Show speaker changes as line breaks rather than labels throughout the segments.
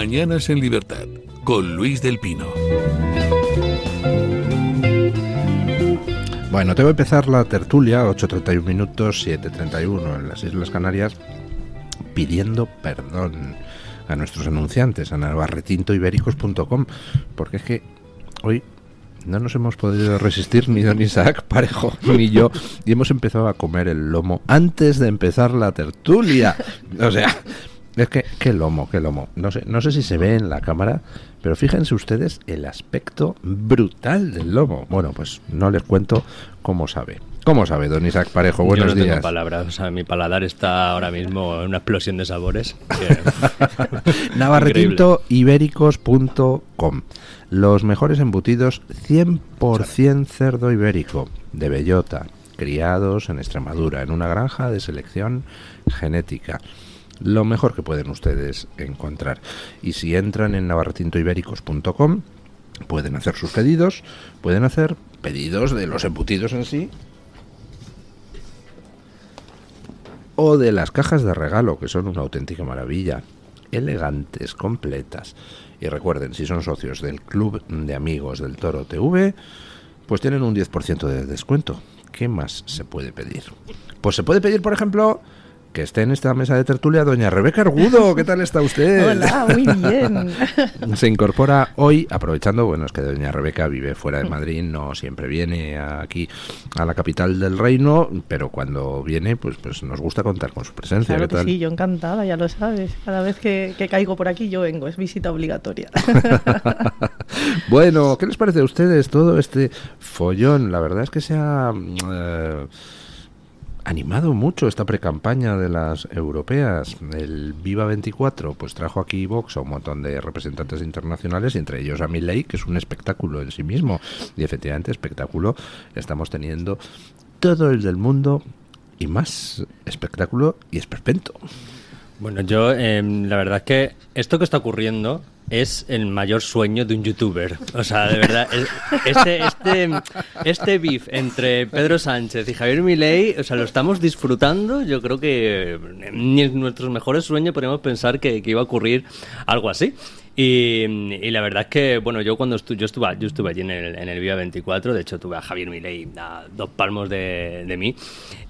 Mañanas en Libertad, con Luis del Pino.
Bueno, te voy a empezar la tertulia, 8.31 minutos, 7.31 en las Islas Canarias, pidiendo perdón a nuestros anunciantes, a navarretintoibéricos.com, porque es que hoy no nos hemos podido resistir ni don Isaac Parejo ni yo y hemos empezado a comer el lomo antes de empezar la tertulia. O sea, es que qué lomo, qué lomo. No sé, no sé si se ve en la cámara, pero fíjense ustedes el aspecto brutal del lomo. Bueno, pues no les cuento cómo sabe. ¿Cómo sabe, don Isaac Parejo? Buenos
Yo no
días.
Tengo palabras, o sea, mi paladar está ahora mismo en una explosión de sabores.
Navarretintoibéricos.com Los mejores embutidos 100% cerdo ibérico, de bellota, criados en Extremadura, en una granja de selección genética. Lo mejor que pueden ustedes encontrar. Y si entran en navarretintoibéricos.com, pueden hacer sus pedidos, pueden hacer pedidos de los embutidos en sí, o de las cajas de regalo, que son una auténtica maravilla, elegantes, completas. Y recuerden, si son socios del Club de Amigos del Toro TV, pues tienen un 10% de descuento. ¿Qué más se puede pedir? Pues se puede pedir, por ejemplo, que esté en esta mesa de tertulia doña Rebeca Argudo. ¿Qué tal está usted?
Hola, muy bien.
Se incorpora hoy, aprovechando, bueno, es que doña Rebeca vive fuera de Madrid, no siempre viene aquí a la capital del reino, pero cuando viene, pues, pues nos gusta contar con su presencia.
Claro
¿Qué
que
tal?
sí, yo encantada, ya lo sabes. Cada vez que, que caigo por aquí yo vengo, es visita obligatoria.
bueno, ¿qué les parece a ustedes todo este follón? La verdad es que se ha eh, animado mucho esta precampaña de las europeas. El Viva 24 pues trajo aquí Vox a un montón de representantes internacionales entre ellos a Milley, que es un espectáculo en sí mismo. Y efectivamente, espectáculo estamos teniendo todo el del mundo y más espectáculo y esperpento.
Bueno, yo eh, la verdad es que esto que está ocurriendo es el mayor sueño de un youtuber. O sea, de verdad, es- este, este, este beef entre Pedro Sánchez y Javier Milei, o sea, lo estamos disfrutando. Yo creo que ni en nuestros mejores sueños podríamos pensar que, que iba a ocurrir algo así. Y, y la verdad es que, bueno, yo cuando estu yo, estuve, yo estuve allí en el, en el Viva 24, de hecho tuve a Javier Milei a dos palmos de, de mí,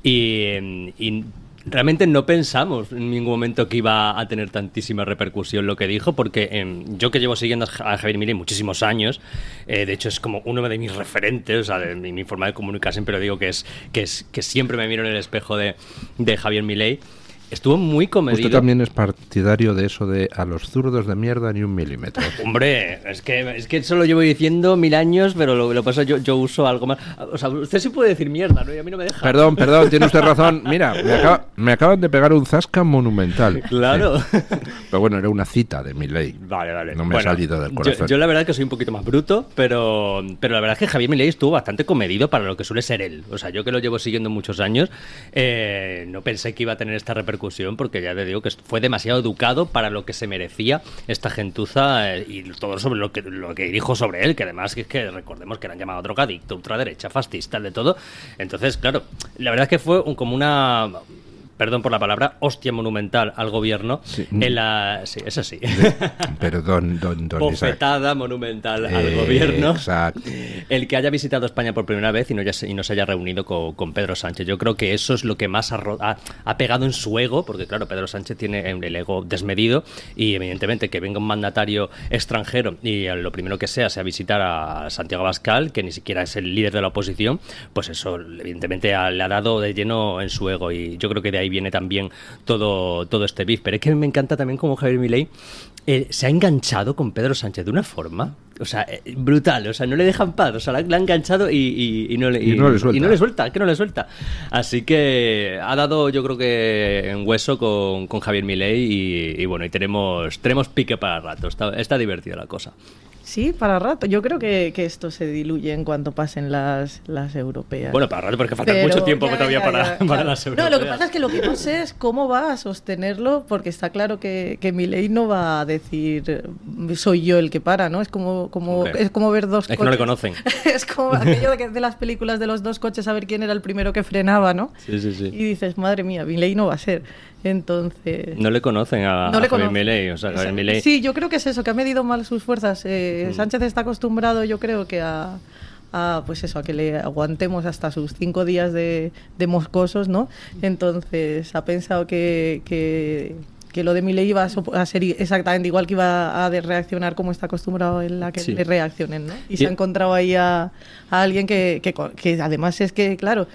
y, y realmente no pensamos en ningún momento que iba a tener tantísima repercusión lo que dijo, porque eh, yo que llevo siguiendo a Ja- a Javier Milei muchísimos años, eh, de hecho es como uno de mis referentes, o sea, de mi forma de comunicar siempre lo digo que es que, es, que siempre me miro en el espejo de, de Javier Milei. Estuvo muy comedido.
Usted también es partidario de eso de a los zurdos de mierda ni un milímetro.
Hombre, es que, es que eso lo llevo diciendo mil años, pero lo, lo pasa yo, yo uso algo más. O sea, usted sí puede decir mierda, ¿no? Y a mí no me deja.
Perdón, perdón, tiene usted razón. Mira, me, acaba- me acaban de pegar un zasca monumental.
Claro.
Sí. Pero bueno, era una cita de mi ley.
Vale, vale.
No me
Bueno,
ha salido del corazón.
Yo, la verdad que soy un poquito más bruto, pero, pero la verdad es que Javier Milei estuvo bastante comedido para lo que suele ser él. O sea, yo que lo llevo siguiendo muchos años, eh, no pensé que iba a tener esta repercusión porque ya te digo que fue demasiado educado para lo que se merecía esta gentuza eh, y todo sobre lo que, lo que dijo sobre él, que además es que recordemos que eran llamado drogadicto, ultraderecha, fascista, de todo. Entonces, claro, la verdad es que fue un- como una perdón por la palabra, hostia monumental al gobierno
Sí.
en la... Sí, es así.
Pero don, don.
Bofetada monumental al
Eh,
gobierno.
Exacto.
El que haya visitado España por primera vez y no, ya se, y no se haya reunido con, con Pedro Sánchez. Yo creo que eso es lo que más ha, ha- ha pegado en su ego, porque claro, Pedro Sánchez tiene el ego desmedido y evidentemente que venga un mandatario extranjero y lo primero que sea sea visitar a Santiago Abascal, que ni siquiera es el líder de la oposición, pues eso evidentemente le ha dado de lleno en su ego y yo creo que de ahí viene también todo, todo este beef. Pero es que me encanta también como Javier Milei eh, se ha enganchado con Pedro Sánchez de una forma, o sea, eh, brutal, o sea, no le dejan paz, o sea, la, la ha enganchado y, y- y no le,
Y no le suelta.
y no le suelta, que no le suelta. Así que ha dado, yo creo que en hueso con, con Javier Milei y, y bueno, y tenemos, tenemos pique para rato, está, está divertida la cosa.
Sí, para rato. Yo creo que, que esto se diluye en cuanto pasen las, las europeas.
Bueno, para rato, porque falta
Pero
mucho tiempo
ya,
todavía
ya,
para,
ya,
para
claro.
las
No,
europeas.
lo que pasa es que lo que no sé es cómo va a sostenerlo, porque está claro que, que Milei no va a decir soy yo el que para, ¿no? Es como, como, es como ver dos
Es que no le
coches.
conocen.
es como aquello de, de las películas de los dos coches, a ver quién era el primero que frenaba, ¿no?
Sí, sí, sí.
Y dices, madre mía, Milei no va a ser. Entonces...
No le conocen a,
No
a
le
Javier. Milei, o sea, Javier. Milei-
Sí, yo creo que es eso, que ha medido mal sus fuerzas. Eh,
Mm.
Sánchez está acostumbrado, yo creo que a, a, pues eso, a que le aguantemos hasta sus cinco días de, de moscosos, ¿no? Entonces ha pensado que, que, que lo de Milei iba a, ser exactamente igual que iba a reaccionar como está acostumbrado en la que
Sí.
le reaccionen, ¿no? Y
Y-
se ha encontrado ahí a, a alguien que, que, que además es que, claro,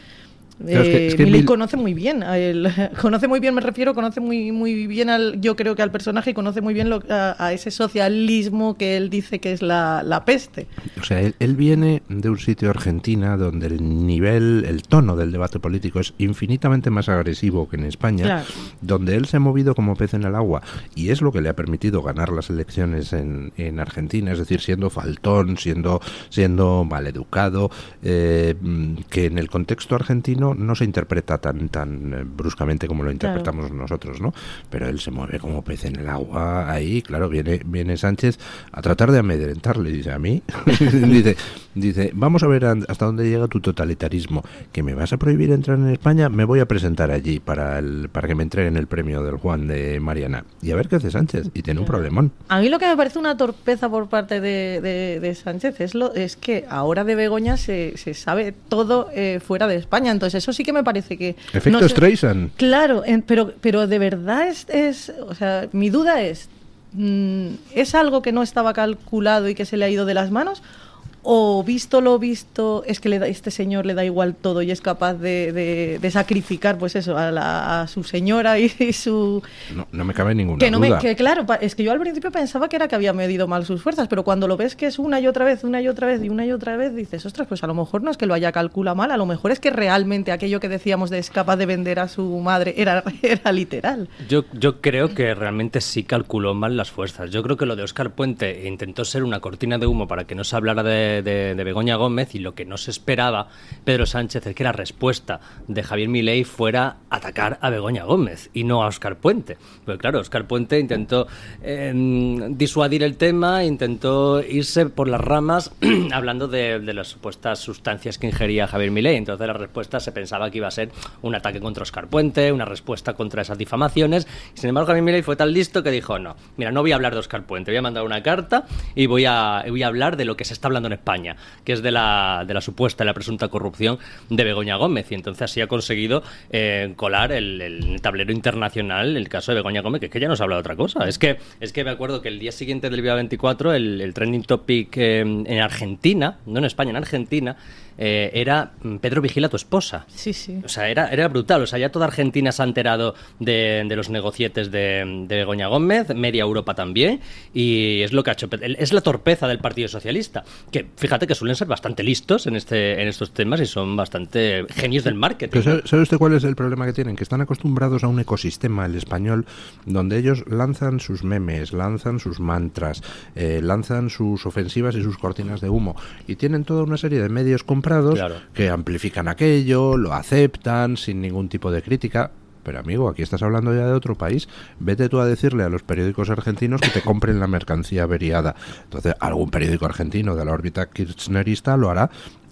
Claro, es que-
eh,
es que Mil-
conoce muy bien a él. conoce muy bien, me refiero, conoce muy muy bien al, yo creo que al personaje y conoce muy bien lo- a, a ese socialismo que él dice que es la, la peste.
O sea, él, él viene de un sitio Argentina donde el nivel, el tono del debate político es infinitamente más agresivo que en España,
Claro.
donde él se ha movido como pez en el agua y es lo que le ha permitido ganar las elecciones en, en Argentina, es decir, siendo faltón, siendo, siendo maleducado, eh, mm, que en el contexto argentino no se interpreta tan, tan eh, bruscamente como lo interpretamos nosotros, ¿no? Pero él se mueve como pez en el agua ahí, claro, viene, viene Sánchez a tratar de amedrentarle, dice a mí, dice, dice, vamos a ver hasta dónde llega tu totalitarismo, que me vas a prohibir entrar en España, me voy a presentar allí para el, para que me entreguen el premio del Juan de Mariana. Y a ver qué hace Sánchez, y tiene un problemón.
A mí lo que me parece una torpeza por parte de, de- de Sánchez es, lo, es que ahora de Begoña se, se sabe todo eh, fuera de España. Entonces eso sí que me parece que...
Efecto
no
Streisand.
Claro, en- pero, pero de verdad es, es... O sea, mi duda es... mm, ¿Es algo que no estaba calculado y que se le ha ido de las manos? ¿O visto lo visto, es que le da, este señor le da igual todo y es capaz de, de- de sacrificar, pues eso, a, la- a su señora y, y su,
No, no me cabe ninguna
que no
duda.
me, que claro, es que yo al principio pensaba que era que había medido mal sus fuerzas, pero cuando lo ves que es una y otra vez, una y otra vez y una y otra vez, dices, ostras, pues a lo mejor no es que lo haya calculado mal, a lo mejor es que realmente aquello que decíamos de es capaz de vender a su madre era, era literal.
Yo, yo creo que realmente sí calculó mal las fuerzas. Yo creo que lo de Oscar Puente intentó ser una cortina de humo para que no se hablara de, de- de Begoña Gómez y lo que no se esperaba Pedro Sánchez es que la respuesta de Javier Milei fuera atacar a Begoña Gómez y no a Oscar Puente. Porque claro, Oscar Puente intentó eh, disuadir el tema, intentó irse por las ramas hablando de, de las supuestas sustancias que ingería Javier Milei. Entonces la respuesta se pensaba que iba a ser un ataque contra Oscar Puente, una respuesta contra esas difamaciones. Sin embargo, Javier Milei fue tan listo que dijo, no, mira, no voy a hablar de Oscar Puente, voy a mandar una carta y voy a, voy a hablar de lo que se está hablando en España, que es de la, de la supuesta y la presunta corrupción de Begoña Gómez. Y entonces así ha conseguido eh, colar el, el tablero internacional el caso de Begoña Gómez, que es que ya no se habla de otra cosa. Es que, es que me acuerdo que el día siguiente del día 24, el, el trending topic eh, en Argentina, no en España, en Argentina, eh, era mm, Pedro vigila a tu esposa.
Sí, sí.
O sea, era, era brutal. O sea, ya toda Argentina se ha enterado de, de los negocietes de, de Begoña Gómez, media Europa también, y es lo que ha hecho. Es la torpeza del Partido Socialista, que fíjate que suelen ser bastante listos en, este, en estos temas y son bastante genios del marketing.
Pero ¿sabe, sabe usted cuál es el problema que tienen? Que están acostumbrados a un ecosistema, el español, donde ellos lanzan sus memes, lanzan sus mantras, eh, lanzan sus ofensivas y sus cortinas de humo. Y tienen toda una serie de medios comprados
Claro.
que amplifican aquello, lo aceptan sin ningún tipo de crítica. Pero amigo, aquí estás hablando ya de otro país. Vete tú a decirle a los periódicos argentinos que te compren la mercancía averiada. Entonces, algún periódico argentino de la órbita kirchnerista lo hará,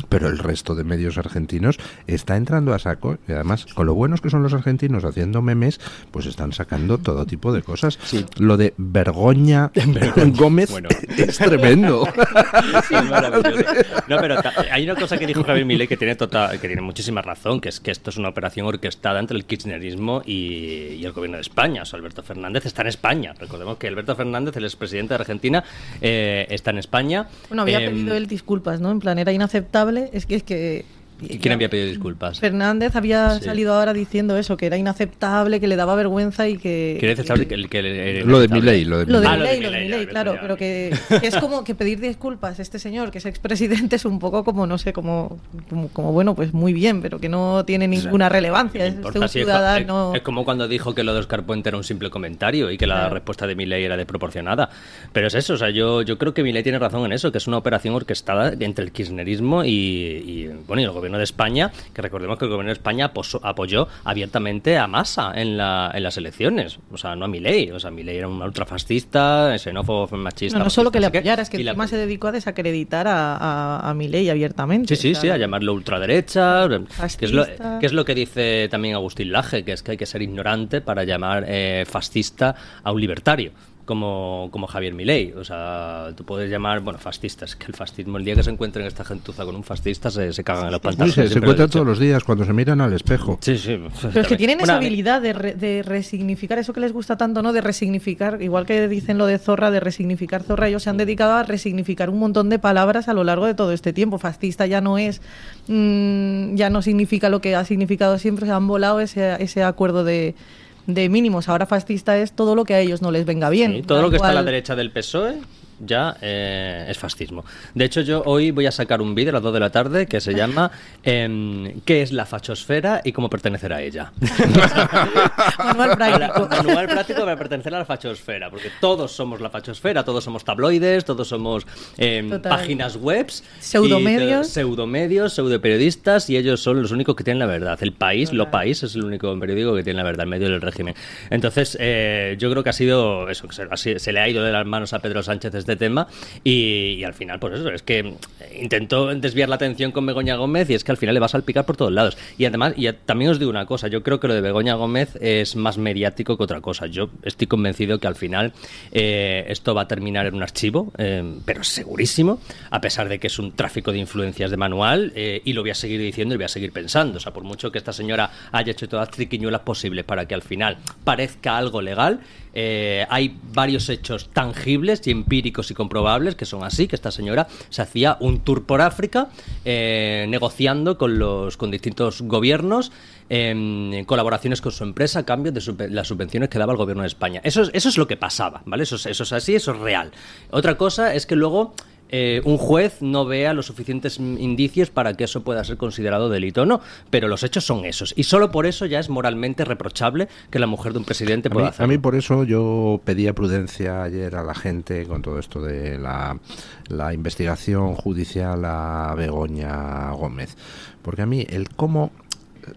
pero el resto de medios argentinos está entrando a saco. Y además, con lo buenos que son los argentinos haciendo memes, pues están sacando todo tipo de cosas. Lo de Vergoña Gómez
Bueno.
es tremendo.
Sí, es maravilloso. No, pero hay una cosa que dijo Javier Milei que tiene total, que tiene muchísima razón, que es que esto es una operación orquestada entre el kirchnerismo y, y el gobierno de España. O sea, Alberto Fernández está en España. Recordemos que Alberto Fernández, el expresidente de Argentina, eh, está en España.
Bueno, había
Em,
pedido él disculpas, ¿no? En plan, era inaceptable. Es que es que.
¿Y ¿Quién había pedido disculpas?
Fernández había
Sí.
salido ahora diciendo eso, que era inaceptable, que le daba vergüenza y que.
¿Quiere decir que, el- que
Lo de? Milei, lo de
Lo de
Ah, lo de
Milei, lo de
Milei,
Milei, claro, pero que, que es como que pedir disculpas este señor, que es expresidente, es un poco como, no sé, como, como, como, bueno, pues muy bien, pero que no tiene ninguna relevancia,
¿Qué
es
importa
un ciudadano...
Es, es como cuando dijo que lo de Oscar Puente era un simple comentario y que la
Claro.
respuesta de Milei era desproporcionada. Pero es eso, o sea, yo, yo creo que Milei tiene razón en eso, que es una operación orquestada entre el kirchnerismo y, y, bueno, y el gobierno gobierno de España, que recordemos que el gobierno de España apoyó abiertamente a Massa en, la, en las elecciones, o sea, no a Milei, o sea, Milei era un ultrafascista, xenófobo, machista.
No, no solo que le apoyara, es que además se dedicó a desacreditar a, a, a Milei abiertamente.
Sí, sí, sí, a llamarlo ultraderecha, que es, lo, que es lo que dice también Agustín Laje, que es que hay que ser ignorante para llamar eh, fascista a un libertario como, como Javier Milei. O sea, tú puedes llamar, bueno, fascistas, que el fascismo, el día que se encuentren esta gentuza con un fascista, se, se cagan en los pantalones.
se, encuentran todos los días cuando se miran al espejo.
Sí, sí.
Pero es que tienen esa habilidad de, de, resignificar eso que les gusta tanto, ¿no? De resignificar, igual que dicen lo de zorra, de resignificar zorra, ellos se han dedicado a resignificar un montón de palabras a lo largo de todo este tiempo. Fascista ya no es, mmm, ya no significa lo que ha significado siempre, se han volado ese, ese acuerdo de de mínimos. Ahora fascista es todo lo que a ellos no les venga bien.
todo lo que está a la derecha del PSOE ya eh, es fascismo. De hecho, yo hoy voy a sacar un vídeo a las 2 de la tarde que se llama eh, ¿Qué es la fachosfera y cómo pertenecer a ella?
manual práctico.
manual práctico para pertenecer a la fachosfera, porque todos somos la fachosfera, todos somos tabloides, todos somos eh, páginas webs,
pseudomedios,
pseudomedios, pseudoperiodistas y ellos son los únicos que tienen la verdad. El país, lo país es el único periódico que tiene la verdad en medio del régimen. Entonces, eh, yo creo que ha sido eso, se, se le ha ido de las manos a Pedro Sánchez desde este tema y, al final, pues eso, es que intentó desviar la atención con Begoña Gómez y es que al final le va a salpicar por todos lados. Y además, también os digo una cosa, yo creo que lo de Begoña Gómez es más mediático que otra cosa. Yo estoy convencido que al final eh, esto va a terminar en un archivo, eh, pero segurísimo, a pesar de que es un tráfico de influencias de manual eh, y lo voy a seguir diciendo y voy a seguir pensando. O sea, por mucho que esta señora haya hecho todas las triquiñuelas posibles para que al final parezca algo legal, hay varios hechos tangibles y empíricos y comprobables que son así, que esta señora se hacía un tour por África eh, negociando con los con distintos gobiernos en colaboraciones con su empresa a cambio de las subvenciones que daba el gobierno de España. Eso es, eso es lo que pasaba, ¿vale? Eso, eso es así, eso es real. Otra cosa es que luego eh, un juez no vea los suficientes indicios para que eso pueda ser considerado delito o no. Pero los hechos son esos. Y solo por eso ya es moralmente reprochable que la mujer de un presidente pueda hacerlo.
A mí por eso yo pedía prudencia ayer a la gente con todo esto de la, investigación judicial a Begoña Gómez. Porque a mí el cómo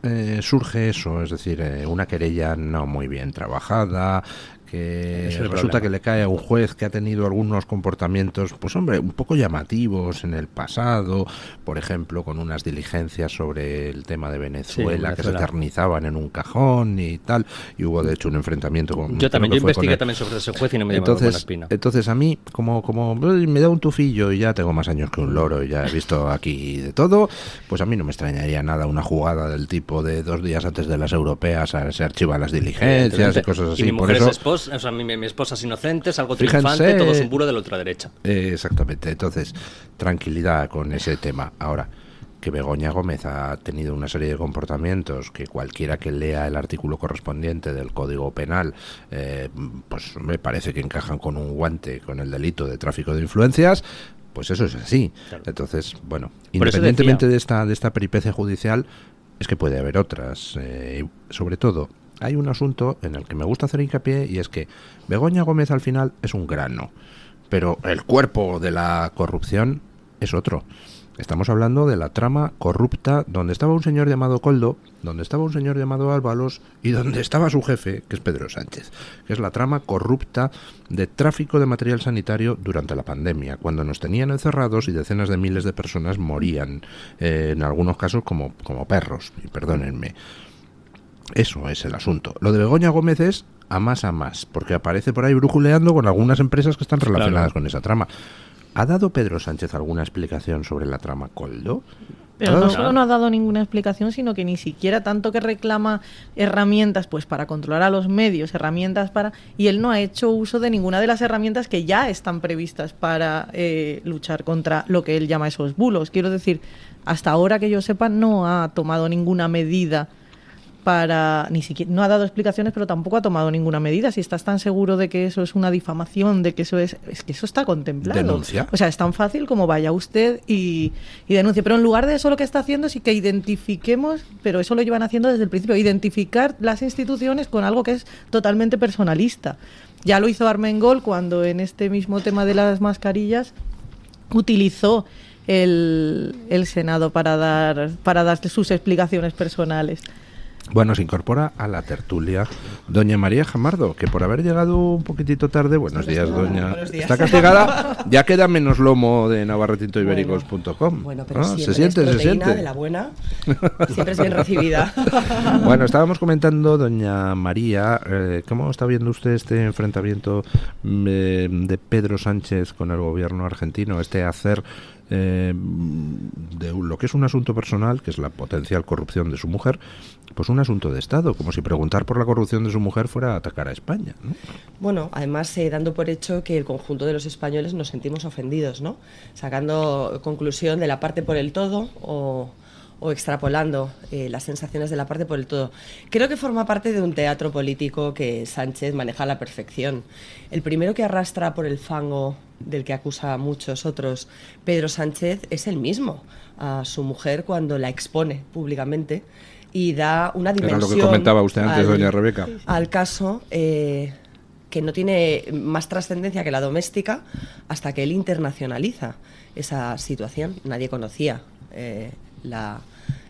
eh, surge eso, es decir, eh, una querella no muy bien trabajada, que resulta que le cae a un juez que ha tenido algunos comportamientos, pues hombre, un poco llamativos en el pasado, por ejemplo, con unas diligencias sobre el tema de Venezuela, que se eternizaban en un cajón y tal, y hubo de hecho un enfrentamiento con...
Yo también, yo investigué también sobre ese juez y no me
entonces,
la espina.
Entonces a mí, como, como me da un tufillo y ya tengo más años que un loro y ya he visto aquí de todo, pues a mí no me extrañaría nada una jugada del tipo de dos días antes de las europeas se archivan las diligencias y cosas así. por eso,
o sea, mi, mi, esposa es inocente, es algo triunfante, todo es un puro de la ultraderecha.
Eh, exactamente, entonces, tranquilidad con ese tema. Ahora, que Begoña Gómez ha tenido una serie de comportamientos que cualquiera que lea el artículo correspondiente del Código Penal, eh, pues me parece que encajan con un guante con el delito de tráfico de influencias, pues eso es así. Entonces, bueno, independientemente de esta de esta peripecia judicial, es que puede haber otras, eh, sobre todo hay un asunto en el que me gusta hacer hincapié y es que Begoña Gómez al final es un grano, pero el cuerpo de la corrupción es otro. Estamos hablando de la trama corrupta donde estaba un señor llamado Coldo, donde estaba un señor llamado Álvalos y donde estaba su jefe, que es Pedro Sánchez, que es la trama corrupta de tráfico de material sanitario durante la pandemia, cuando nos tenían encerrados y decenas de miles de personas morían, eh, en algunos casos como, como perros, y perdónenme. Eso es el asunto. Lo de Begoña Gómez es a más a más, porque aparece por ahí brujuleando con algunas empresas que están relacionadas con esa trama. ¿Ha dado Pedro Sánchez alguna explicación sobre la trama Coldo?
Pero no solo no ha dado ninguna explicación, sino que ni siquiera tanto que reclama herramientas pues para controlar a los medios, herramientas para... Y él no ha hecho uso de ninguna de las herramientas que ya están previstas para eh, luchar contra lo que él llama esos bulos. Quiero decir, hasta ahora que yo sepa, no ha tomado ninguna medida para ni siquiera no ha dado explicaciones pero tampoco ha tomado ninguna medida. Si estás tan seguro de que eso es una difamación de que eso es es que eso está contemplado.
Denuncia.
O sea es tan fácil como vaya usted y, y denuncie. Pero en lugar de eso lo que está haciendo es que identifiquemos pero eso lo llevan haciendo desde el principio identificar las instituciones con algo que es totalmente personalista. Ya lo hizo Armengol cuando en este mismo tema de las mascarillas utilizó el, el Senado para dar, para dar sus explicaciones personales.
Bueno, se incorpora a la tertulia doña María Jamardo, que por haber llegado un poquitito tarde, buenos días, doña.
Buenos días.
Está castigada, ya queda menos lomo de navarretintoibéricos.com.
Bueno, pero
¿no?
siempre
se siente,
es
se
proteína
siente.
de la buena. Siempre es bien recibida.
Bueno, estábamos comentando, doña María, eh, ¿cómo está viendo usted este enfrentamiento mm, eh, de Pedro Sánchez con el gobierno argentino? Este hacer eh, de lo que es un asunto personal, que es la potencial corrupción de su mujer, pues un asunto de Estado, como si preguntar por la corrupción de su mujer fuera atacar a España. ¿no?
Bueno, además eh, dando por hecho que el conjunto de los españoles nos sentimos ofendidos, ¿no? Sacando conclusión de la parte por el todo o, o extrapolando eh, las sensaciones de la parte por el todo. Creo que forma parte de un teatro político que Sánchez maneja a la perfección. El primero que arrastra por el fango del que acusa a muchos otros Pedro Sánchez es el mismo a su mujer cuando la expone públicamente y da una
Era
dimensión
lo que comentaba usted antes,
al-
doña Rebeca.
al caso eh, que no tiene más trascendencia que la doméstica hasta que él internacionaliza esa situación. Nadie conocía eh, la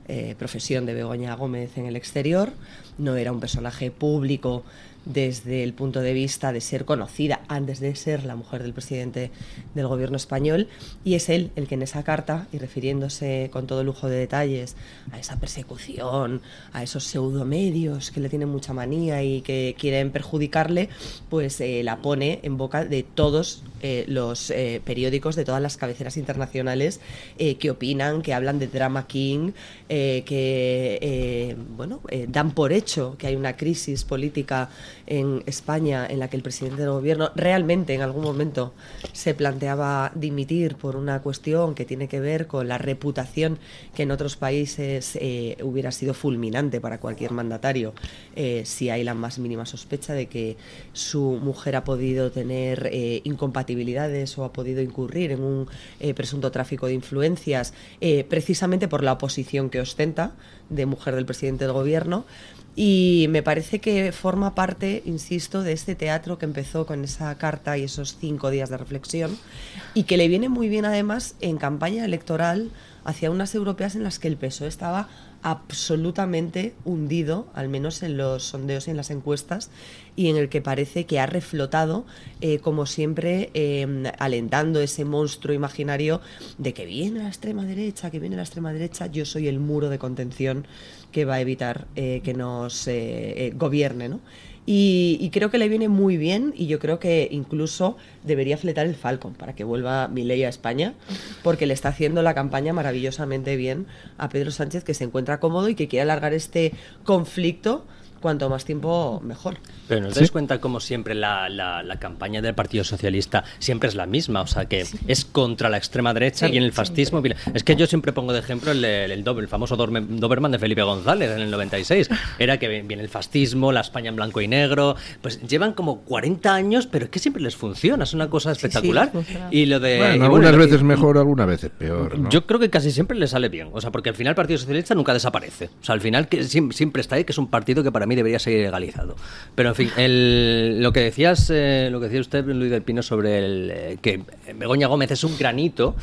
eh, profesión de Begoña Gómez en el exterior, no era un personaje público desde el punto de vista de ser conocida antes de ser la mujer del presidente del gobierno español y es él el que en esa carta y refiriéndose con todo lujo de detalles a esa persecución, a esos pseudomedios que le tienen mucha manía y que quieren perjudicarle, pues eh, la pone en boca de todos eh, los eh, periódicos, de todas las cabeceras internacionales que opinan, que hablan de drama king, que bueno dan por hecho que hay una crisis política en España en la que el presidente del gobierno realmente en algún momento se planteaba dimitir por una cuestión que tiene que ver con la reputación que en otros países eh, hubiera sido fulminante para cualquier mandatario eh, si hay la más mínima sospecha de que su mujer ha podido tener eh, incompatibilidades o ha podido incurrir en un presunto tráfico de influencias precisamente por la oposición que ostenta de mujer del presidente del gobierno y me parece que forma parte, insisto, de este teatro que empezó con esa carta y esos cinco días de reflexión y que le viene muy bien además en campaña electoral hacia unas europeas en las que el PSOE estaba absolutamente hundido, al menos en los sondeos y en las encuestas, y en el que parece que ha reflotado, eh, como siempre, eh, alentando ese monstruo imaginario de que viene la extrema derecha, que viene la extrema derecha, yo soy el muro de contención que va a evitar eh, que nos eh, gobierne, ¿no? Y, y creo que le viene muy bien y yo creo que incluso debería fletar el Falcon para que vuelva Milei a España porque le está haciendo la campaña maravillosamente bien a Pedro Sánchez que se encuentra cómodo y que quiere alargar este conflicto cuanto más tiempo mejor.
Pero nos dais cuenta como siempre la, la- la campaña del Partido Socialista siempre es la misma, o sea que es contra la extrema derecha
Sí,
y en el fascismo. es que yo siempre pongo de ejemplo el, el, el doble- el famoso Doberman de Felipe González en el 96. Era que viene el fascismo, la España en blanco y negro. Pues llevan como 40 años, pero es que siempre les funciona, es una cosa espectacular. y lo de.
Bueno,
bueno,
algunas
lo-
veces mejor, algunas veces peor. ¿no?
Yo creo que casi siempre le sale bien. O sea, porque al final el Partido Socialista nunca desaparece. O sea, al final que siem- siempre está ahí, que es un partido que para mí debería ser legalizado. Pero en fin, el- lo que decías, eh, lo que decía usted, Luis del Pino, sobre el, eh, que Begoña Gómez es un granito,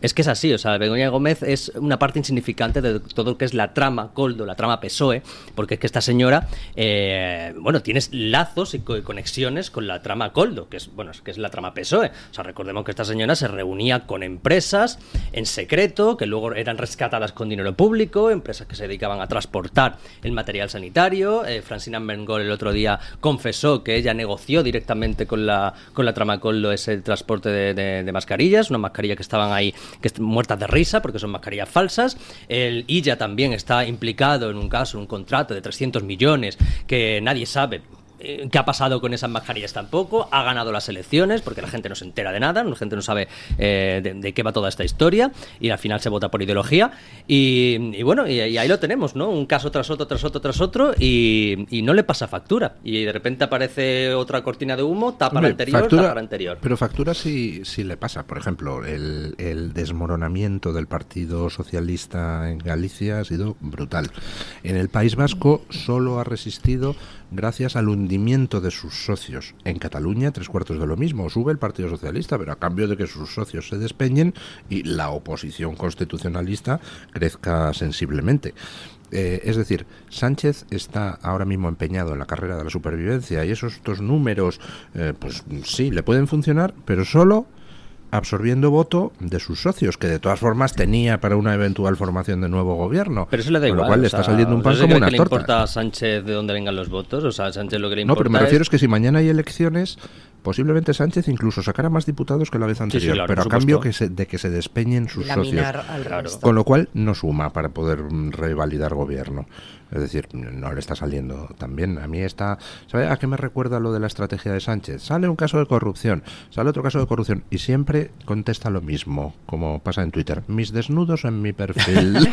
es que es así. O sea, Begoña Gómez es una parte insignificante de todo lo que es la trama Coldo, la trama PSOE, porque es que esta señora, eh, bueno, tienes lazos y co- conexiones con la trama Coldo, que es, bueno, que es la trama PSOE. O sea, recordemos que esta señora se reunía con empresas en secreto, que luego eran rescatadas con dinero público, empresas que se dedicaban a transportar el material sanitario. Eh, Francina Bengol el otro día confesó que ella negoció directamente con la, con la trama Coldo ese transporte de, de- de mascarillas, unas mascarillas que estaban ahí que est- muertas de risa porque son mascarillas falsas. El IJA también está implicado en un caso, en un contrato de 300 millones que nadie sabe eh, qué ha pasado con esas mascarillas tampoco. Ha ganado las elecciones porque la gente no se entera de nada, la gente no sabe eh, de, de qué va toda esta historia y al final se vota por ideología. Y, y bueno, y, y ahí lo tenemos, ¿no? Un caso tras otro, tras otro, tras otro y, y no le pasa factura. Y de repente aparece otra cortina de humo, tapa la
Hombre,
anterior,
factura-
tapa la anterior.
Pero factura sí, sí le pasa. Por ejemplo, el, el desmoronamiento del Partido Socialista en Galicia ha sido brutal. En el País Vasco solo ha resistido gracias al hundimiento de sus socios. En Cataluña, tres cuartos de lo mismo. Sube el Partido Socialista, pero a cambio de que sus socios se despeñen y la oposición constitucionalista crezca sensiblemente. Eh, es decir, Sánchez está ahora mismo empeñado en la carrera de la supervivencia y esos estos números, eh, pues sí, le pueden funcionar, pero solo absorbiendo voto de sus socios, que de todas formas tenía para una eventual formación de nuevo gobierno.
Pero eso le da
Con
igual.
lo cual le está saliendo un pan
¿usted
como una
que le
torta.
importa a Sánchez de dónde vengan los votos? O sea, a Sánchez lo que le
No,
importa
pero me refiero es
es...
que si mañana hay elecciones, posiblemente Sánchez incluso sacara más diputados que la vez anterior,
claro,
pero a cambio que se- de que se despeñen sus
laminar
socios.
Claro.
Con lo cual no suma para poder mm, revalidar gobierno. Es decir, no le está saliendo tan bien. A mí está... ¿Sabe a qué me recuerda lo de la estrategia de Sánchez? Sale un caso de corrupción, sale otro caso de corrupción y siempre contesta lo mismo, como pasa en Twitter. Mis desnudos en mi perfil.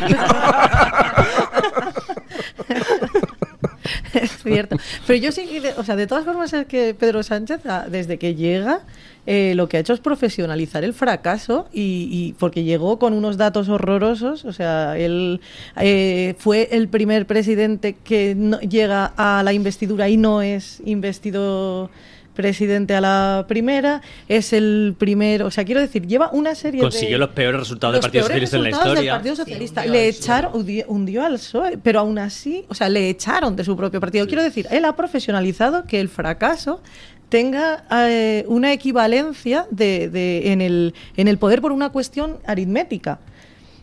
cierto. Pero yo sí, o sea, de todas formas es que Pedro Sánchez, ah, desde que llega, eh, lo que ha hecho es profesionalizar el fracaso y, y porque llegó con unos datos horrorosos. O sea, él eh, fue el primer presidente que no- llega a la investidura y no es investido presidente a la primera, es el primero, o sea, quiero decir, lleva una serie
Consiguió
de...
los peores resultados del
los
Partido
peores
Socialista en la
resultados del
historia.
Partido Socialista.
Sí,
le echaron, hundió, hundió al PSOE, pero aún así, o sea, le echaron de su propio partido. Quiero decir, él ha profesionalizado que el fracaso tenga eh, una equivalencia de, de- en, el, en el poder por una cuestión aritmética.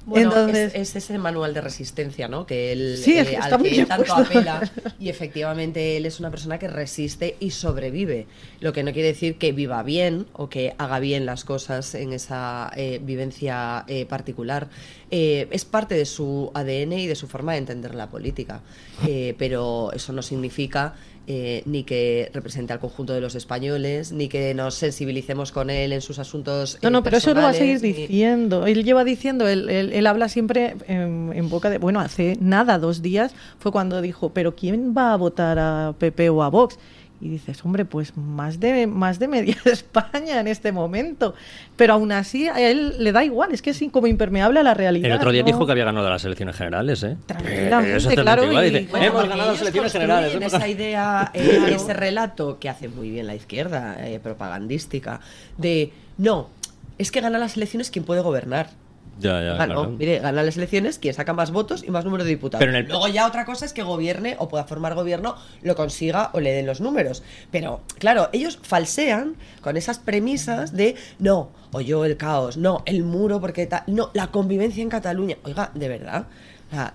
Bueno,
Entonces,
es, es ese manual de resistencia, ¿no? Que él, eh,
Sí, está
al que tanto
puesto.
apela. Y efectivamente él es una persona que resiste y sobrevive. Lo que no quiere decir que viva bien o que haga bien las cosas en esa eh, vivencia eh, particular. Eh, es parte de su ADN y de su forma de entender la política. Eh, pero eso no significa eh, ni que represente al conjunto de los españoles, ni que nos sensibilicemos con él en sus asuntos.
No,
eh,
no, pero eso lo va a seguir
ni-
diciendo. Él lleva diciendo, él, él- él habla siempre en, en boca de. Bueno, hace nada, dos días, fue cuando dijo, ¿pero quién va a votar a PP o a Vox? Y dices, hombre, pues más de, más de media España en este momento. Pero aún así a él le da igual, es que es como impermeable a la realidad.
El otro día
¿no?
dijo que había ganado las elecciones generales, ¿eh?
Tranquilamente,
Eh,
claro,
igual,
y-
dice,
Bueno,
hemos ganado las elecciones generales. hemos
esa
ganado".
idea, eh, ese relato que hace muy bien la izquierda, eh, propagandística, de no, es que gana las elecciones quien puede gobernar.
Ya, ya, claro.
mire, gana las elecciones quien saca más votos y más número de diputados.
Pero en el-
Luego ya otra cosa es que gobierne o pueda formar gobierno, lo consiga o le den los números. Pero claro, ellos falsean con esas premisas de no, o yo el caos, no, el muro porque tal, no, la convivencia en Cataluña. Oiga, de verdad.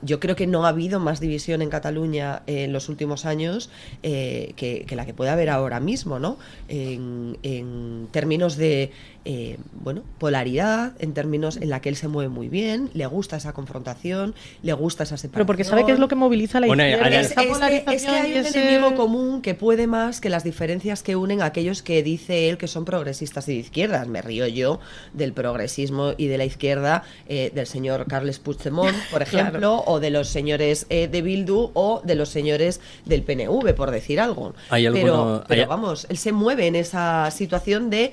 Yo creo que no ha habido más división en Cataluña eh, en los últimos años eh, que, que la que puede haber ahora mismo, ¿no? En, en términos de, eh, bueno, polaridad, en términos en la que él se mueve muy bien, le gusta esa confrontación, le gusta esa separación.
Pero porque sabe que es lo que moviliza a la
Bueno,
izquierda.
Es,
esa
es que,
polarización
es que hay un
ese-
enemigo común que puede más que las diferencias que unen a aquellos que dice él que son progresistas y de izquierdas. Me río yo del progresismo y de la izquierda eh, del señor Carles Puigdemont, por ejemplo, o de los señores eh, de Bildu o de los señores del PNV, por decir algo.
¿Hay alguno-
pero, pero
hay-
vamos, él se mueve en esa situación de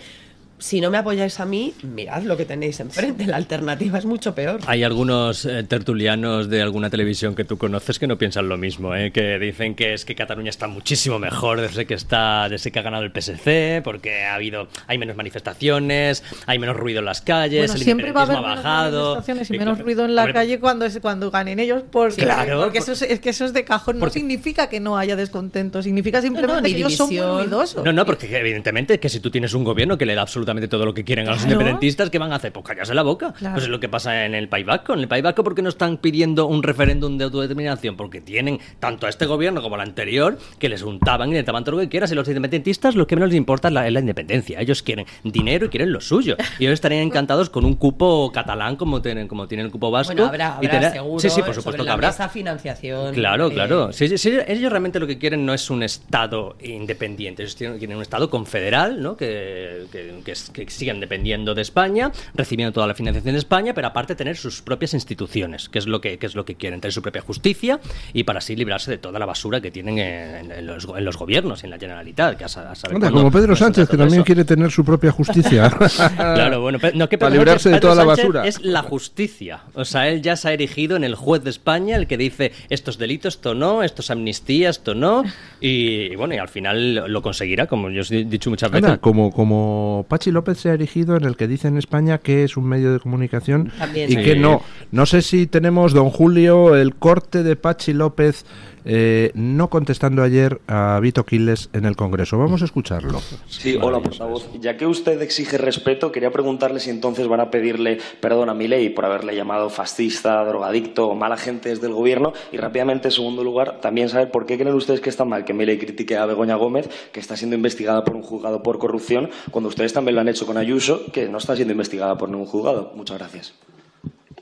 si no me apoyáis a mí, mirad lo que tenéis enfrente. La alternativa es mucho peor.
Hay algunos eh, tertulianos de alguna televisión que tú conoces que no piensan lo mismo, ¿eh? que dicen que es que Cataluña está muchísimo mejor desde que está, desde que ha ganado el PSC, porque ha habido, hay menos manifestaciones, hay menos ruido en las calles,
Bueno,
el
siempre va a haber
independentismo
menos
ha bajado.
manifestaciones y menos
claro.
ruido en la
Hombre,
calle cuando es cuando ganen ellos porque,
Claro,
porque
por-
eso es, es que eso es de cajón no
porque-
significa que no haya descontento significa simplemente que ellos son muy ruidosos
No, no, porque evidentemente que si tú tienes un gobierno que le da absolutamente todo lo que quieren a los independentistas, ¿qué van a hacer? Pues callarse la boca.
Claro.
Pues es lo que pasa en el País Vasco. En el País Vasco, ¿por qué no están pidiendo un referéndum de autodeterminación? Porque tienen tanto a este gobierno como al anterior que les untaban y les daban todo lo que quieras. Y los independentistas lo que menos les importa es la, es la independencia. Ellos quieren dinero y quieren lo suyo. Y ellos estarían encantados con un cupo catalán como tienen, como tienen el cupo vasco.
Bueno, habrá,
y
habrá
tener-
seguro
Sí, sí, por
sobre
supuesto que habrá.
mesa financiación.
Claro,
eh,
claro. Sí, sí, sí, ellos realmente lo que quieren no es un Estado independiente, ellos tienen- quieren un Estado confederal, ¿no? que, que- que que siguen dependiendo de España, recibiendo toda la financiación de España, pero aparte tener sus propias instituciones, que es lo que, que es lo que quieren, tener su propia justicia y para así librarse de toda la basura que tienen en, en los, en los gobiernos, en la Generalitat. Que a, a saber
Anda, como Pedro Sánchez, que también
eso.
quiere tener su propia justicia.
Claro, bueno, no, que
Para
Pedro
librarse de
Sánchez-
toda la basura.
Es la justicia. O sea, él ya se ha erigido en el juez de España, el que dice estos delitos, esto no, esto es amnistía, esto no. Y, y bueno, y al final lo conseguirá, como yo os he dicho muchas veces.
Anda, como, como Pachi López se ha erigido en el que dice en España que es un medio de comunicación
También.
y
Sí.
que no. No sé si tenemos, don Julio, el corte de Pachi López eh, no contestando ayer a Vito Quiles en el Congreso. Vamos a escucharlo.
Sí, hola, portavoz. Ya que usted exige respeto, quería preguntarle si entonces van a pedirle perdón a Milei por haberle llamado fascista, drogadicto o mala gente desde el gobierno. Y rápidamente, en segundo lugar, también saber por qué creen ustedes que está mal que Milei critique a Begoña Gómez, que está siendo investigada por un juzgado por corrupción, cuando ustedes también lo han hecho con Ayuso, que no está siendo investigada por ningún juzgado. Muchas gracias.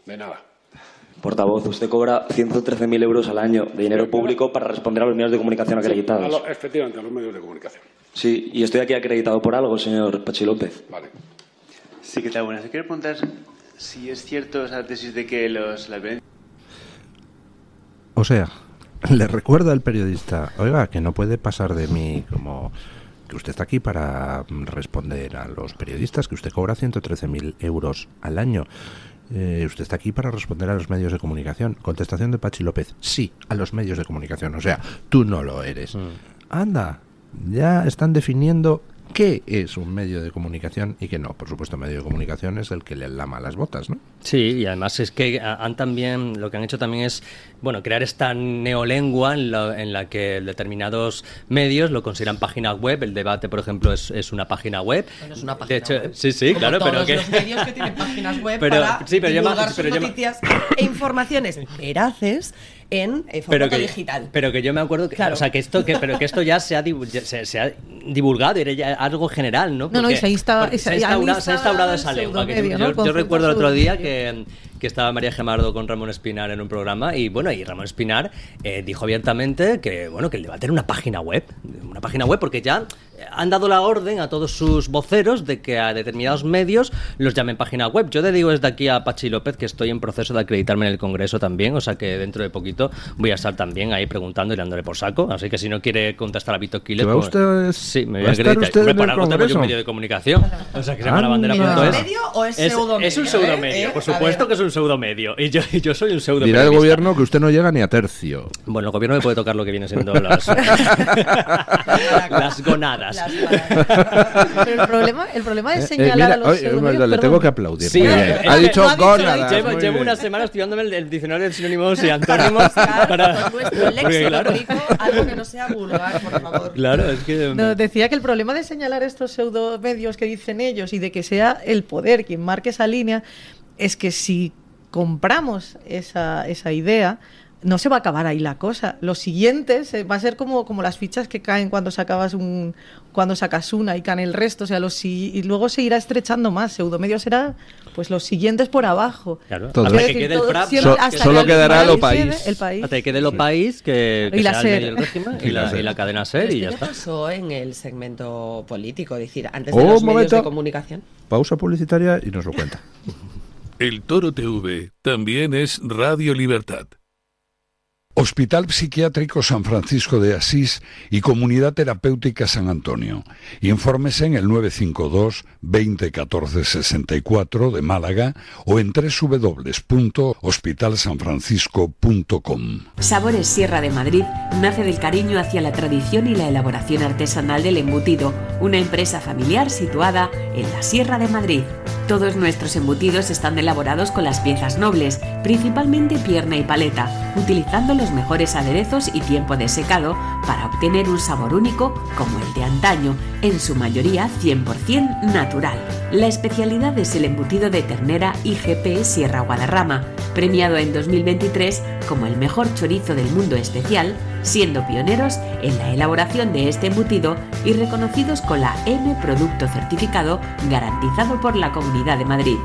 De nada.
Portavoz, usted cobra 113.000 euros al año de dinero público para responder a los medios de comunicación
A
acreditados.
lo- efectivamente, a los medios de comunicación.
Sí, y estoy aquí acreditado por algo, señor Pachi López.
Vale.
Sí, ¿qué tal? Buenas. Quiero preguntar si es cierto esa tesis de que los, la
O sea, le recuerda al periodista, oiga, que no puede pasar de mí como que usted está aquí para responder a los periodistas, que usted cobra 113.000 euros al año. Eh, usted está aquí para responder a los medios de comunicación. Contestación de Pachi López. Sí, a los medios de comunicación. O sea, tú no lo eres. Anda, ya están definiendo qué es un medio de comunicación y qué no. Por supuesto, medio de comunicación es el que le lama las botas, ¿no?
Sí, y además es que han también, lo que han hecho también es, bueno, crear esta neolengua en la, en la que determinados medios lo consideran página web. El debate, por ejemplo, es, es una página web.
Bueno, es una
De
página
hecho,
web.
sí, sí,
Como
claro, pero que...
los medios que tienen páginas web
Pero-
para
sí, pero llama-
divulgar sus
pero llama-
noticias e informaciones veraces en eh, formato
pero que,
digital.
Pero que yo me acuerdo que,
Claro.
o sea, que esto, que, pero que esto ya se ha, se, se ha divulgado, era ya algo general, ¿no?
No, no, y se ha insta- se-
instaurado, se ha instaurado esa
el
lengua. que yo- recuerdo el otro día que, que estaba María Gemardo con Ramón Espinar en un programa y bueno, y Ramón Espinar eh, dijo abiertamente que bueno, que el debate era una página web, una página web porque ya han dado la orden a todos sus voceros de que a determinados medios los llamen página web. Yo le digo desde aquí a Pachi López que estoy en proceso de acreditarme en el Congreso también, o sea que dentro de poquito voy a estar también ahí preguntando y dándole por saco. Así que si no quiere contestar a Vito Quiles,
¿Que va
pues-
usted-
sí, me voy a acreditar.
usted
Hombre,
en
para
el
algo tengo yo
Congreso?
un medio de comunicación. O sea que se llama la bandera
¿Es
es.
medio o es
Es
pseudomedio,
un pseudomedio,
eh?
por supuesto que es un pseudomedio. Y yo, y yo soy un pseudo
Dirá el gobierno que usted no llega ni a tercio.
Bueno, el gobierno me puede tocar lo que viene siendo las, las gonadas.
Las.
Pero el problema, el problema
Eh,
es
eh,
señalar
mira,
a los
oye,
pseudónimos,
le tengo que aplaudir.
Sí,
Muy
eh,
bien.
eh,
ha
eh,
dicho gónadas.
Llevo,
muy
llevo
bien.
una semana estudiándome el, el diccionario de sinónimos y antónimos
Buscar
para...
nuestro léxico
claro,
algo que no sea vulgar, por favor.
claro, es que...
No, decía que el problema de señalar estos pseudomedios que dicen ellos y de que sea el poder quien marque esa línea es que si compramos esa, esa idea, no se va a acabar ahí la cosa. Lo siguiente va a ser como, como las fichas que caen cuando sacabas un cuando sacas una y caen el resto, o sea, los, y luego se irá estrechando más. Pseudomedio será pues los siguientes por abajo.
Claro,
Todo.
hasta que quede el PRAP,
siempre-
So-
hasta
solo
que el
quedará lo
país El país.
hasta que quede lo país, que, que
Y la
será el régimen, y,
Y la
y la cadena SER, y ya está.
pasó en el segmento político, es decir, antes de
Oh,
los
un
medios de
momento.
comunicación.
Pausa publicitaria y nos lo cuenta.
El Toro TV también es Radio Libertad.
Hospital Psiquiátrico San Francisco de Asís y Comunidad Terapéutica San Antonio. Infórmese en el 952 20 14 64 de Málaga o en www.hospitalsanfrancisco.com.
Sabores Sierra de Madrid nace del cariño hacia la tradición y la elaboración artesanal del embutido, una empresa familiar situada en la Sierra de Madrid. Todos nuestros embutidos están elaborados con las piezas nobles, principalmente pierna y paleta, utilizando los mejores aderezos y tiempo de secado para obtener un sabor único como el de antaño, en su mayoría 100% natural. La especialidad es el embutido de ternera IGP Sierra Guadarrama, premiado en 2023 como el mejor chorizo del mundo especial, siendo pioneros en la elaboración de este embutido y reconocidos con la M Producto Certificado garantizado por la Comunidad de Madrid.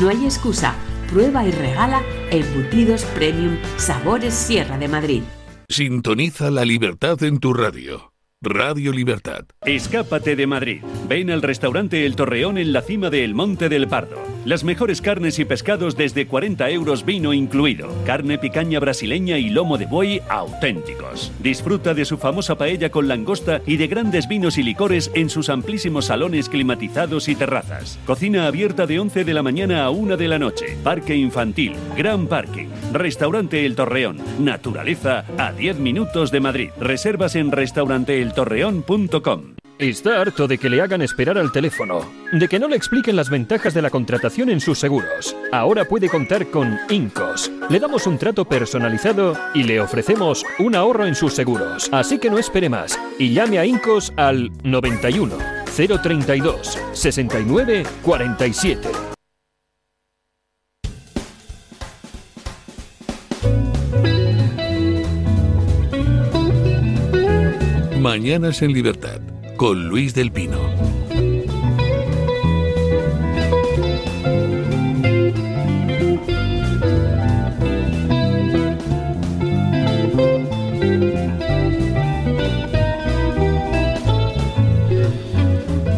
No hay excusa, prueba y regala embutidos premium Sabores Sierra de Madrid.
Sintoniza la libertad en tu radio. Radio Libertad.
Escápate de Madrid. Ven al restaurante El Torreón en la cima del Monte del Pardo. Las mejores carnes y pescados desde 40 euros vino incluido. Carne picaña brasileña y lomo de buey auténticos. Disfruta de su famosa paella con langosta y de grandes vinos y licores en sus amplísimos salones climatizados y terrazas. Cocina abierta de 11 de la mañana a 1 de la noche. Parque infantil, gran parking. Restaurante El Torreón. Naturaleza a 10 minutos de Madrid. Reservas en restauranteeltorreón.com.
Está harto de que le hagan esperar al teléfono, de que no le expliquen las ventajas de la contratación en sus seguros. Ahora puede contar con Incos. Le damos un trato personalizado y le ofrecemos un ahorro en sus seguros. Así que no espere más y llame a Incos al 91 032 69 47.
Mañanas en Libertad con Luis del Pino.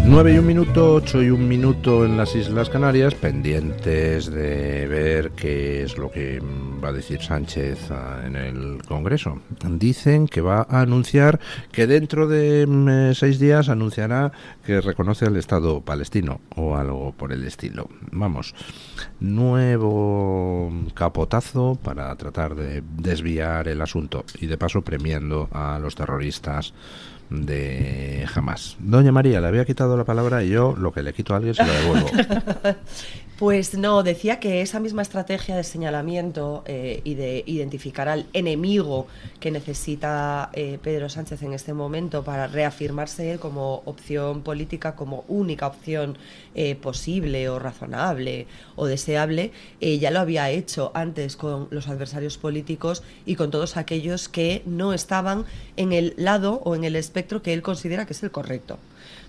Nueve y un minuto, ocho y un minuto en las Islas Canarias, pendientes de ver qué es lo que va a decir Sánchez ah, en el Congreso. Dicen que va a anunciar que dentro de mm, seis días anunciará que reconoce al Estado palestino o algo por el estilo. Vamos, nuevo capotazo para tratar de desviar el asunto y de paso premiando a los terroristas de jamás. Doña María, le había quitado la palabra y yo lo que le quito a alguien se lo devuelvo.
Pues no, decía que esa misma estrategia de señalamiento eh, y de identificar al enemigo que necesita eh, Pedro Sánchez en este momento para reafirmarse él como opción política, como única opción eh, posible o razonable o deseable, ya lo había hecho antes con los adversarios políticos y con todos aquellos que no estaban en el lado o en el espectro que él considera que es el correcto.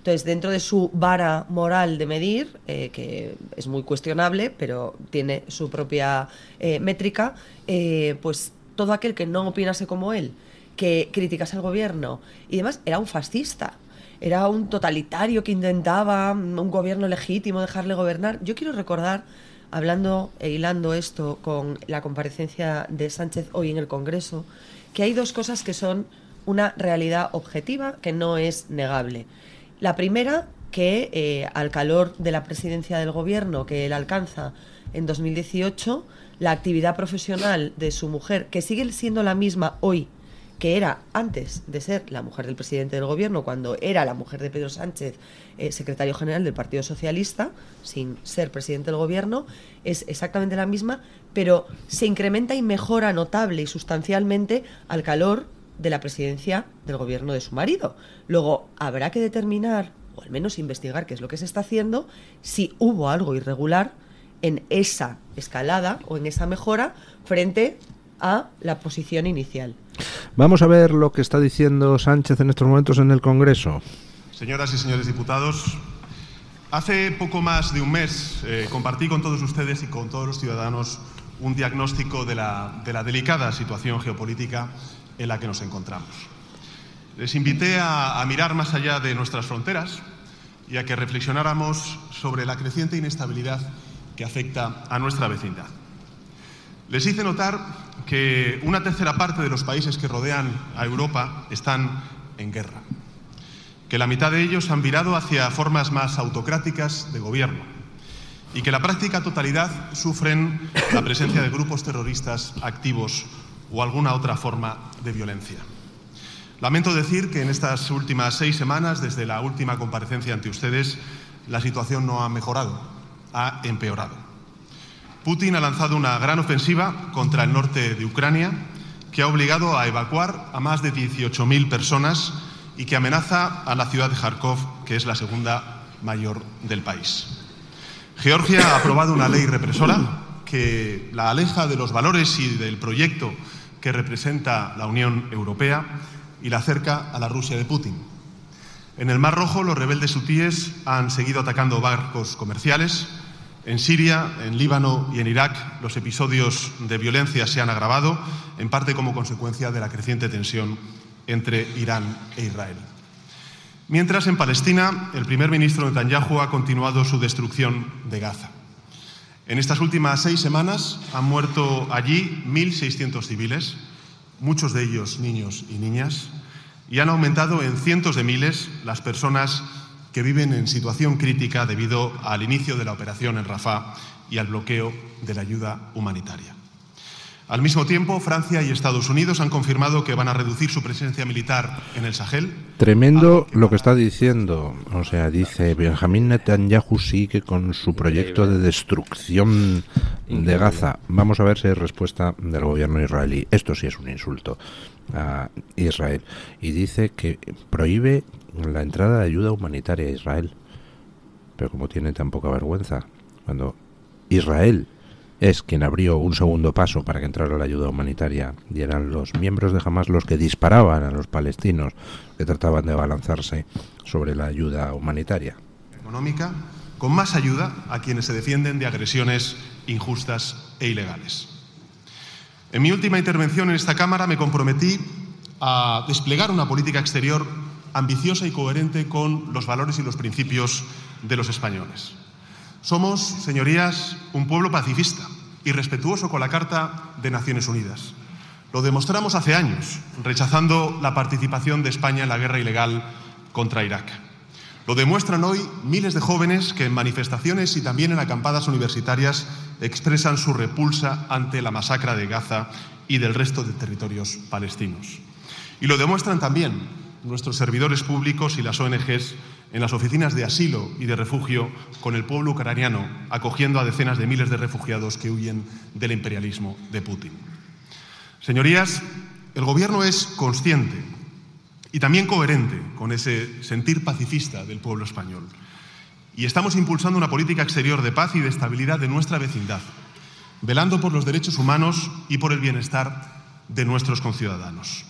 Entonces, dentro de su vara moral de medir, eh, que es muy cuestionable, pero tiene su propia eh, métrica, eh, pues todo aquel que no opinase como él, que criticase al gobierno y demás, era un fascista. Era un totalitario que intentaba un gobierno legítimo dejarle gobernar. Yo quiero recordar, hablando e hilando esto con la comparecencia de Sánchez hoy en el Congreso, que hay dos cosas que son una realidad objetiva que no es negable. La primera, que eh, al calor de la presidencia del gobierno que él alcanza en 2018, la actividad profesional de su mujer, que sigue siendo la misma hoy que era antes de ser la mujer del presidente del gobierno, cuando era la mujer de Pedro Sánchez, eh, secretario general del Partido Socialista, sin ser presidente del gobierno, es exactamente la misma, pero se incrementa y mejora notable y sustancialmente al calor de la presidencia del gobierno de su marido. Luego habrá que determinar, o al menos investigar qué es lo que se está haciendo, si hubo algo irregular en esa escalada o en esa mejora frente a la posición inicial.
Vamos a ver lo que está diciendo Sánchez en estos momentos en el Congreso.
Señoras y señores diputados, hace poco más de un mes eh, compartí con todos ustedes y con todos los ciudadanos un diagnóstico de la, de la delicada situación geopolítica en la que nos encontramos. Les invité a, mirar más allá de nuestras fronteras y a que reflexionáramos sobre la creciente inestabilidad que afecta a nuestra vecindad. Les hice notar que una tercera parte de los países que rodean a Europa están en guerra, que la mitad de ellos han virado hacia formas más autocráticas de gobierno y que la práctica totalidad sufren la presencia de grupos terroristas activos o alguna otra forma de violencia. Lamento decir que en estas últimas seis semanas, desde la última comparecencia ante ustedes, la situación no ha mejorado, ha empeorado. Putin ha lanzado una gran ofensiva contra el norte de Ucrania que ha obligado a evacuar a más de 18.000 personas y que amenaza a la ciudad de Kharkov, que es la segunda mayor del país. Georgia ha aprobado una ley represora que la aleja de los valores y del proyecto que representa la Unión Europea y la acerca a la Rusia de Putin. En el Mar Rojo, los rebeldes hutíes han seguido atacando barcos comerciales. En Siria, en Líbano y en Irak, los episodios de violencia se han agravado, en parte como consecuencia de la creciente tensión entre Irán e Israel. Mientras en Palestina, el primer ministro Netanyahu ha continuado su destrucción de Gaza. En estas últimas seis semanas han muerto allí 1.600 civiles, muchos de ellos niños y niñas, y han aumentado en cientos de miles las personas que viven en situación crítica debido al inicio de la operación en Rafah y al bloqueo de la ayuda humanitaria. Al mismo tiempo, Francia y Estados Unidos han confirmado que van a reducir su presencia militar en el Sahel.
Tremendo lo que está diciendo. O sea, dice Benjamín Netanyahu sigue con su proyecto de destrucción de Gaza. Vamos a ver si hay respuesta del gobierno israelí. Esto sí es un insulto a Israel. Y dice que prohíbe la entrada de ayuda humanitaria a Israel. Pero como tiene tan poca vergüenza, cuando Israel es quien abrió un segundo paso para que entrara la ayuda humanitaria y eran los miembros de Hamas los que disparaban a los palestinos que trataban de abalanzarse sobre la ayuda humanitaria.
Económica, con más ayuda a quienes se defienden de agresiones injustas e ilegales. En mi última intervención en esta Cámara me comprometí a desplegar una política exterior ambiciosa y coherente con los valores y los principios de los españoles. Somos, señorías, un pueblo pacifista y respetuoso con la Carta de Naciones Unidas. Lo demostramos hace años, rechazando la participación de España en la guerra ilegal contra Irak. Lo demuestran hoy miles de jóvenes que en manifestaciones y también en acampadas universitarias expresan su repulsa ante la masacre de Gaza y del resto de territorios palestinos. Y lo demuestran también nuestros servidores públicos y las ONGs en las oficinas de asilo y de refugio con el pueblo ucraniano, acogiendo a decenas de miles de refugiados que huyen del imperialismo de Putin. Señorías, el Gobierno es consciente y también coherente con ese sentir pacifista del pueblo español. Y estamos impulsando una política exterior de paz y de estabilidad de nuestra vecindad, velando por los derechos humanos y por el bienestar de nuestros conciudadanos.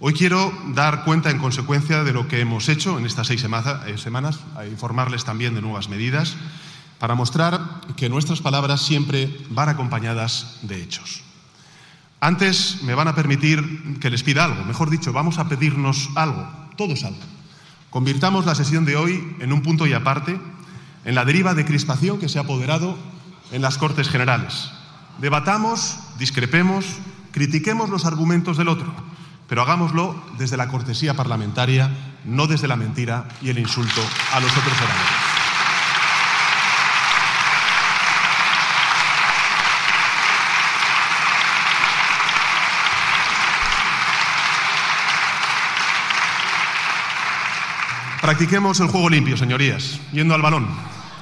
Hoy quiero dar cuenta, en consecuencia, de lo que hemos hecho en estas seis eh, semanas, a informarles también de nuevas medidas, para mostrar que nuestras palabras siempre van acompañadas de hechos. Antes me van a permitir que les pida algo, mejor dicho, vamos a pedirnos algo, todos algo. Convirtamos la sesión de hoy en un punto y aparte en la deriva de crispación que se ha apoderado en las Cortes Generales. Debatamos, discrepemos, critiquemos los argumentos del otro pero hagámoslo desde la cortesía parlamentaria, no desde la mentira y el insulto a los otros oradores. Practiquemos el juego limpio, señorías, yendo al balón,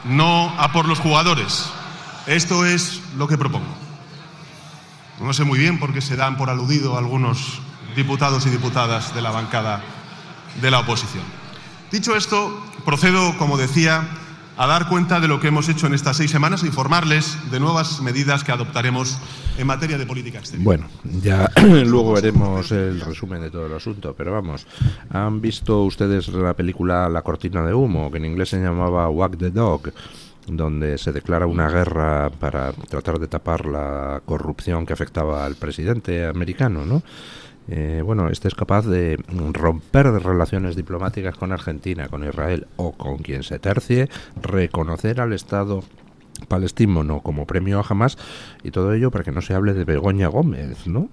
no a por los jugadores. Esto es lo que propongo. No sé muy bien por qué se dan por aludido algunos diputados y diputadas de la bancada de la oposición. Dicho esto, procedo, como decía, a dar cuenta de lo que hemos hecho en estas seis semanas e informarles de nuevas medidas que adoptaremos en materia de política exterior.
Bueno, ya luego veremos el resumen de todo el asunto, pero vamos, ¿han visto ustedes la película La cortina de humo, que en inglés se llamaba Walk the Dog? donde se declara una guerra para tratar de tapar la corrupción que afectaba al presidente americano, ¿no? Eh, bueno, este es capaz de romper relaciones diplomáticas con Argentina, con Israel o con quien se tercie, reconocer al Estado palestino no como premio a jamás y todo ello para que no se hable de Begoña Gómez, ¿no?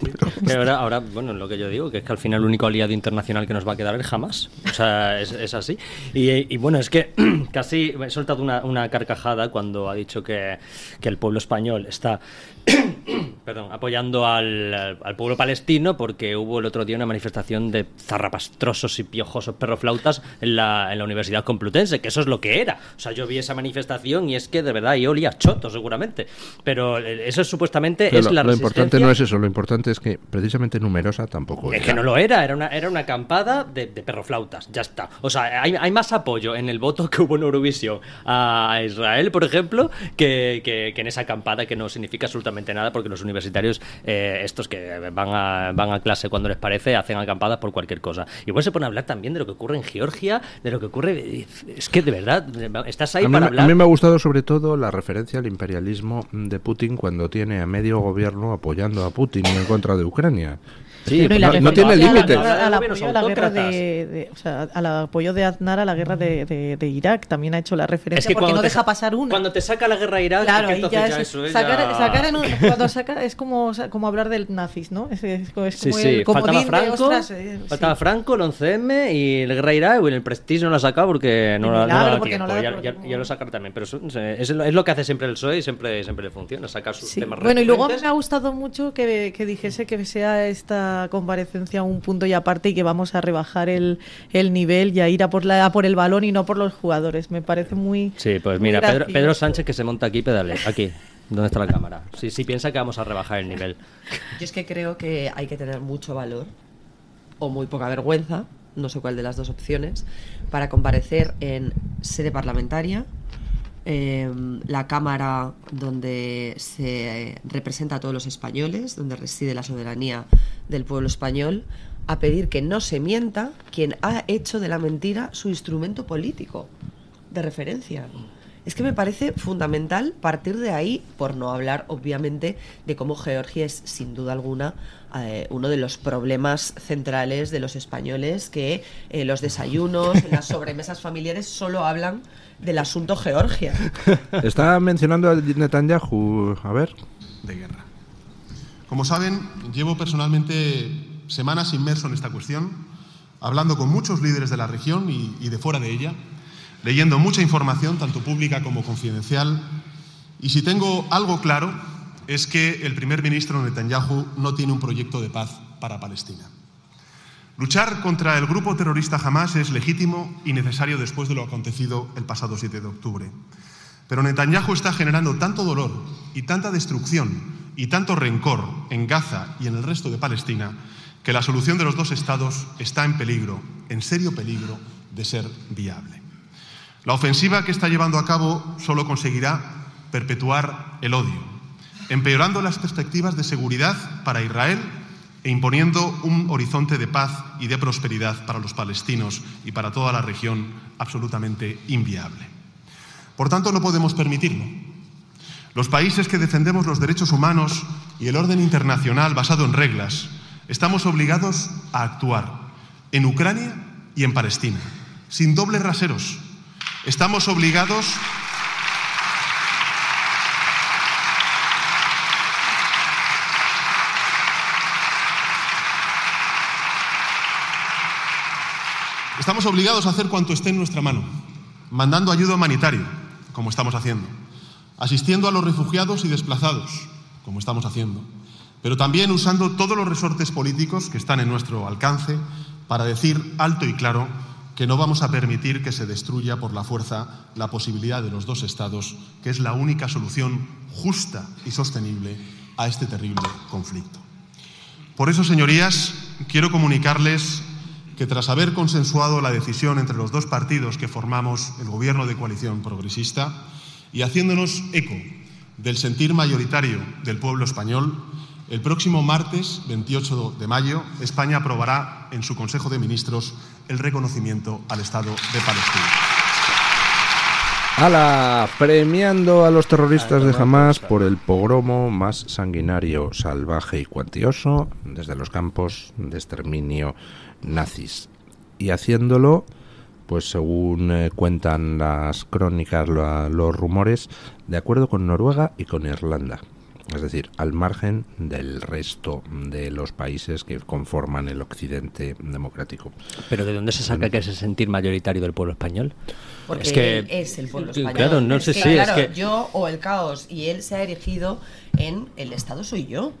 ahora, ahora, bueno, lo que yo digo, que es que al final el único aliado internacional que nos va a quedar es jamás. O sea, es, así. Y, bueno, es que casi he soltado una, una carcajada cuando ha dicho que, que el pueblo español está perdón, apoyando al, al, pueblo palestino porque hubo el otro día una manifestación de zarrapastrosos y piojosos perroflautas en la, en la Universidad Complutense, que eso es lo que era. O sea, yo vi esa manifestación y es que de verdad yo olía choto seguramente. Pero eso es, supuestamente es
lo,
la
Lo importante no es eso, lo importante es que precisamente numerosa tampoco
Es que no lo era, era una, era una acampada de, de perroflautas, ya está. O sea, hay, hay, más apoyo en el voto que hubo en Eurovisión a Israel, por ejemplo, que, que, que en esa acampada que no significa absolutamente nada porque los universitarios, eh, estos que van a, van a clase cuando les parece, hacen acampadas por cualquier cosa. Igual se pone a hablar también de lo que ocurre en Georgia, de lo que ocurre... Es que de verdad, estás ahí para hablar...
A mí me ha gustado sobre todo la referencia al imperialismo de Putin cuando tiene a medio gobierno apoyando a Putin en contra de Ucrania. Sí,
la
no, no
referencia
tiene límites.
Al, apoyo a la guerra de, de- o sea, al apoyo de Aznar a la guerra de, de- de Irak también ha hecho la referencia porque
cuando
no
te
deja
sa-
pasar una.
Cuando te saca la guerra a Irak,
Claro,
es que
ya es,
eso es
sacar,
ya-
sacar en un- cuando saca es como, como hablar del nazis, ¿no? Es, es como es
Sí,
como
sí,
el
faltaba
de,
Franco,
ostras, eh,
faltaba
sí.
Franco, el 11M y el Guerra Irak, y el Prestige no lo ha sacado porque no, lo- no
porque no
tiempo, ya,
dado
ya-
porque
ya lo sacar también, pero eso- es, lo, es lo que hace siempre el PSOE y siempre, siempre le funciona, sacar sus temas
Bueno, y luego me ha gustado mucho que, que dijese que sea esta comparecencia un punto y aparte y que vamos a rebajar el, el nivel y a ir a por, la, a por el balón y no por los jugadores. Me parece muy...
Sí, pues
muy
mira, Pedro, Sánchez que se monta aquí, pedale, aquí, donde está la cámara. Sí, sí, piensa que vamos a rebajar el nivel.
Yo es que creo que hay que tener mucho valor o muy poca vergüenza, no sé cuál de las dos opciones, para comparecer en sede parlamentaria, eh, la Cámara donde se representa a todos los españoles, donde reside la soberanía del pueblo español, a pedir que no se mienta quien ha hecho de la mentira su instrumento político de referencia. Es que me parece fundamental partir de ahí, por no hablar, obviamente, de cómo Georgia es, sin duda alguna, eh, uno de los problemas centrales de los españoles, que eh, los desayunos, las sobremesas familiares, solo hablan del asunto Georgia.
Está mencionando a Netanyahu. A ver.
de guerra. Como saben, llevo personalmente semanas inmerso en esta cuestión, hablando con muchos líderes de la región y, y de fuera de ella, leyendo mucha información, tanto pública como confidencial, y si tengo algo claro es que el primer ministro Netanyahu no tiene un proyecto de paz para Palestina. Luchar contra el grupo terrorista Hamas es legítimo y necesario después de lo acontecido el pasado 7 de octubre. Pero Netanyahu está generando tanto dolor y tanta destrucción y tanto rencor en Gaza y en el resto de Palestina que la solución de los dos estados está en peligro, en serio peligro de ser viable. La ofensiva que está llevando a cabo solo conseguirá perpetuar el odio, empeorando las perspectivas de seguridad para Israel e imponiendo un horizonte de paz y de prosperidad para los palestinos y para toda la región absolutamente inviable. Por tanto, no podemos permitirlo. Los países que defendemos los derechos humanos y el orden internacional basado en reglas estamos obligados a actuar en Ucrania y en Palestina, sin dobles raseros. Estamos obligados Estamos obligados a hacer cuanto esté en nuestra mano, mandando ayuda humanitaria, como estamos haciendo, asistiendo a los refugiados y desplazados, como estamos haciendo, pero también usando todos los resortes políticos que están en nuestro alcance para decir alto y claro que no vamos a permitir que se destruya por la fuerza la posibilidad de los dos estados, que es la única solución justa y sostenible a este terrible conflicto. Por eso, señorías, quiero comunicarles que tras haber consensuado la decisión entre los dos partidos que formamos el gobierno de coalición progresista y haciéndonos eco del sentir mayoritario del pueblo español, el próximo martes 28 de mayo España aprobará en su Consejo de Ministros el reconocimiento al Estado de Palestina.
¡Hala! Premiando a los terroristas de Hamas por el pogromo más sanguinario, salvaje y cuantioso desde los campos de exterminio nazis. Y haciéndolo, pues según eh, cuentan las crónicas, la- los rumores, de acuerdo con Noruega y con Irlanda. Es decir, al margen del resto de los países que conforman el occidente democrático.
Pero ¿de dónde se saca que es el sentir mayoritario del pueblo español?
Porque
es que
él es el pueblo español.
Claro, no
Es
sé es
claro,
que
yo o el caos y él se ha erigido en el Estado soy yo.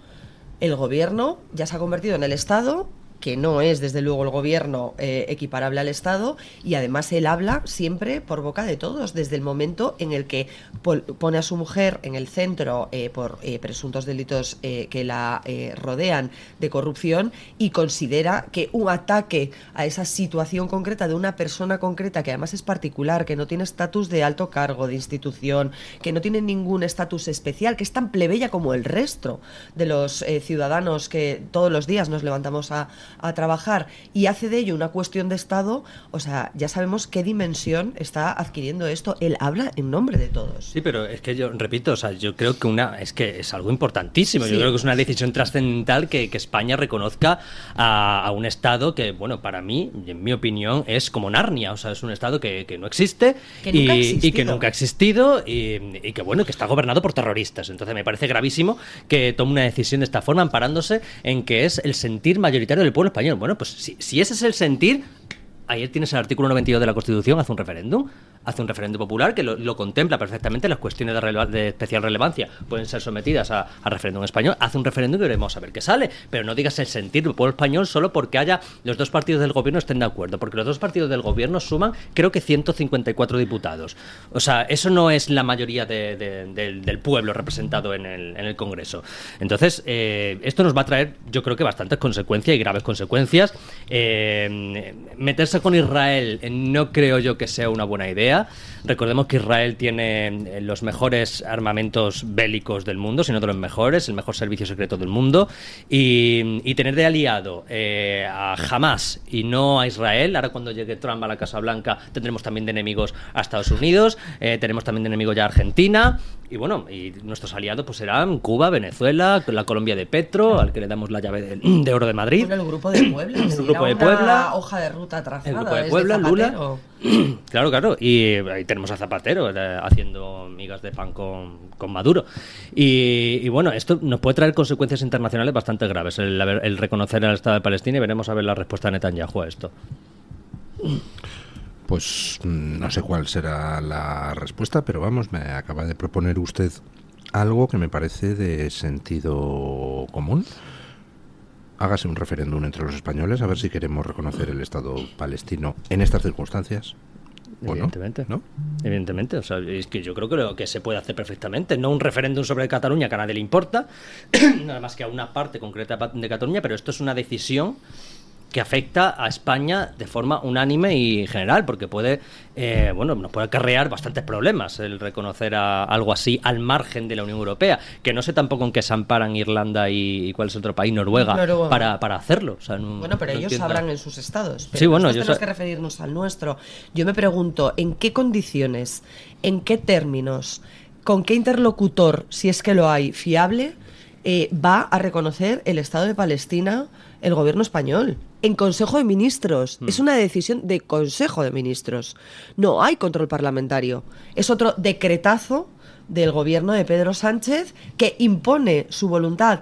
El gobierno ya se ha convertido en el Estado que no es desde luego el gobierno eh, equiparable al Estado y además él habla siempre por boca de todos desde el momento en el que pone a su mujer en el centro eh, por eh, presuntos delitos que la rodean de corrupción y considera que un ataque a esa situación concreta de una persona concreta que además es particular, que no tiene estatus de alto cargo de institución, que no tiene ningún estatus especial, que es tan plebeya como el resto de los ciudadanos que todos los días nos levantamos a, a trabajar y hace de ello una cuestión de Estado, o sea, ya sabemos qué dimensión está adquiriendo esto. Él habla en nombre de todos.
Sí, pero es que yo repito, o sea, yo creo que una es que es algo importantísimo.
Sí.
Yo creo que es una decisión trascendental que, que España reconozca a, a un Estado que, bueno, para mí, en mi opinión, es como Narnia. O sea, es un Estado que, que no existe
Que
y, que nunca ha existido y, y que, bueno, que está gobernado por terroristas. Entonces me parece gravísimo que tome una decisión de esta forma amparándose en que es el sentir mayoritario del pueblo español. Bueno, pues si, si ese es el sentir, Ayer tienes el artículo 92 de la Constitución, hace un referéndum, hace un referéndum popular que lo, contempla perfectamente, las cuestiones de, especial relevancia pueden ser sometidas a, referéndum español, hace un referéndum y veremos a ver qué sale, pero no digas el sentir del pueblo español solo porque haya los dos partidos del gobierno estén de acuerdo, porque los dos partidos del gobierno suman creo que 154 diputados. O sea, eso no es la mayoría de- de- del, pueblo representado en el, Congreso. Entonces, eh, esto nos va a traer, yo creo que bastantes consecuencias y graves consecuencias. Eh, meterse con Israel no creo yo que sea una buena idea. Yeah. Recordemos que Israel tiene eh, los mejores armamentos bélicos del mundo, si no de los mejores, el mejor servicio secreto del mundo. Y, y tener de aliado eh, a Hamas y no a Israel, ahora cuando llegue Trump a la Casa Blanca tendremos también de enemigos a Estados Unidos, eh, tenemos también de enemigo ya a Argentina. Y bueno, y nuestros aliados pues serán Cuba, Venezuela, la Colombia de Petro, al que le damos la llave de, de oro de Madrid.
Bueno, el grupo de Puebla.
El grupo de Puebla.
hoja de ruta trazada.
El grupo de Puebla, Lula. Claro, claro. Y tenemos a Zapatero eh, haciendo migas de pan con, con Maduro. Y, bueno, esto nos puede traer consecuencias internacionales bastante graves. El, el reconocer al Estado de Palestina y veremos a ver la respuesta de Netanyahu a esto.
Pues mm, no sé cuál será la respuesta, pero vamos, me acaba de proponer usted algo que me parece de sentido común. Hágase un referéndum entre los españoles a ver si queremos reconocer el Estado palestino en estas circunstancias. ¿O no?
Evidentemente. Evidentemente. O sea, es que yo creo que, lo que se puede hacer perfectamente. No un referéndum sobre Cataluña que a nadie le importa, nada más que a una parte concreta de Cataluña, pero esto es una decisión que afecta a España de forma unánime y general, porque puede, eh, bueno, nos puede acarrear bastantes problemas el reconocer a algo así al margen de la Unión Europea, que no sé tampoco en qué se amparan Irlanda y, y cuál es otro país, Noruega,
Noruega.
para, para hacerlo. O sea, no-
Bueno, pero
no
ellos
entiendo.
sabrán en sus estados. Pero
Sí, bueno,
nosotros tenemos que referirnos al nuestro. Yo me pregunto, ¿en qué condiciones, en qué términos, con qué interlocutor, si es que lo hay, fiable, eh, va a reconocer el Estado de Palestina el gobierno español? En Consejo de Ministros.
Hmm.
Es una decisión de Consejo de Ministros. No hay control parlamentario. Es otro decretazo del gobierno de Pedro Sánchez que impone su voluntad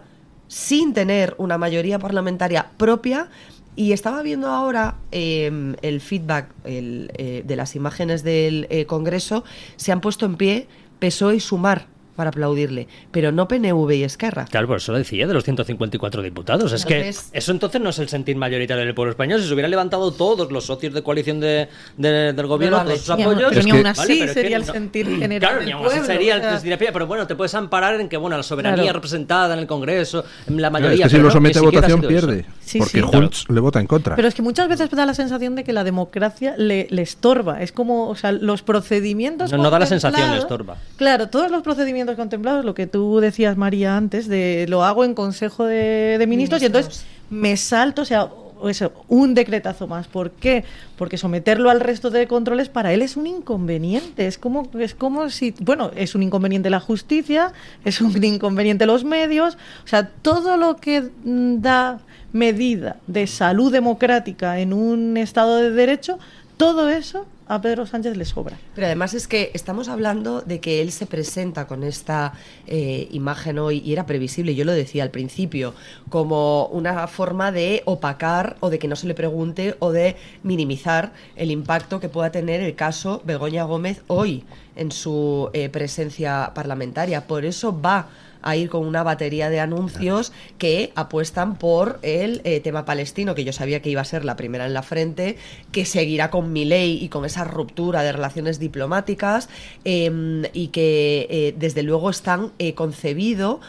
sin tener una mayoría parlamentaria propia. Y estaba viendo ahora eh, el feedback el, eh, de las imágenes del eh, Congreso. Se han puesto en pie PSOE y Sumar para aplaudirle, pero no PNV y Esquerra.
Claro, por eso lo decía, de los 154 diputados. Es que
Entonces-
eso entonces no es el sentir mayoritario del pueblo español. Si se hubieran levantado todos los socios de coalición de, de- del gobierno,
han
todos sus apoyos...
Pero ni aún
Vale,
así
que
sería el
no-
sentir general
Claro,
del
ni aún así
pueblo,
sería el
o sea.
sentir pero bueno, te puedes amparar en que, bueno, la soberanía
Claro.
representada en el Congreso, en la
Claro,
mayoría...
es que si
pero
lo somete a votación pierde.
Sí,
porque
sí.
Junts le vota en contra.
Pero es que muchas veces da la sensación de que la democracia le, le estorba. Es como, o sea, los procedimientos.
No, no da la sensación, le estorba.
Claro, todos los procedimientos contemplados, lo que tú decías, María, antes, de lo hago en Consejo de, de Ministros, y entonces me salto, o sea, eso, un decretazo más. ¿Por qué? Porque someterlo al resto de controles para él es un inconveniente. Es como, es como si, bueno, es un inconveniente la justicia, es un inconveniente los medios, o sea, todo lo que da medida de salud democrática en un Estado de Derecho, todo eso a Pedro Sánchez le sobra.
Pero además es que estamos hablando de que él se presenta con esta eh, imagen hoy, y era previsible, yo lo decía al principio, como una forma de opacar o de que no se le pregunte o de minimizar el impacto que pueda tener el caso Begoña Gómez hoy en su eh, presencia parlamentaria. Por eso va a ir con una batería de anuncios que apuestan por el eh, tema palestino, que yo sabía que iba a ser la primera en la frente, que seguirá con mi ley y con esa ruptura de relaciones diplomáticas eh, y que eh, desde luego están eh, concebido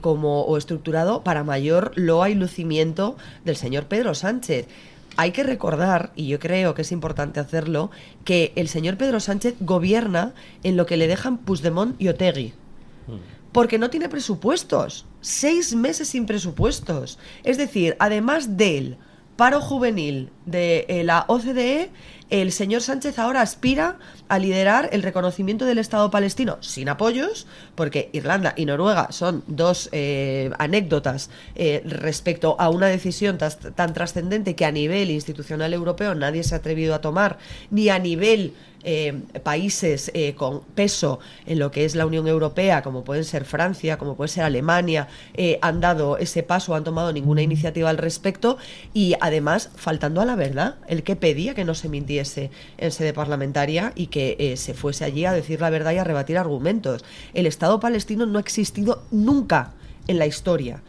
como o estructurado para mayor loa y lucimiento del señor Pedro Sánchez. Hay que recordar, y yo creo que es importante hacerlo, que el señor Pedro Sánchez gobierna en lo que le dejan Puigdemont y Otegui porque no tiene presupuestos. Seis meses sin presupuestos. Es decir, además del paro juvenil de eh, la OCDE, el señor Sánchez ahora aspira a liderar el reconocimiento del Estado palestino sin apoyos, porque Irlanda y Noruega son dos eh, anécdotas eh, respecto a una decisión tas- tan trascendente que a nivel institucional europeo nadie se ha atrevido a tomar, ni a nivel eh, países eh, con peso en lo que es la Unión Europea, como pueden ser Francia, como puede ser Alemania, eh, han dado ese paso, han tomado ninguna iniciativa al respecto y además faltando a la verdad, el que pedía que no se mintiese en sede parlamentaria y que se fuese allí a decir la verdad y a rebatir argumentos. El Estado palestino no ha existido nunca en la historia.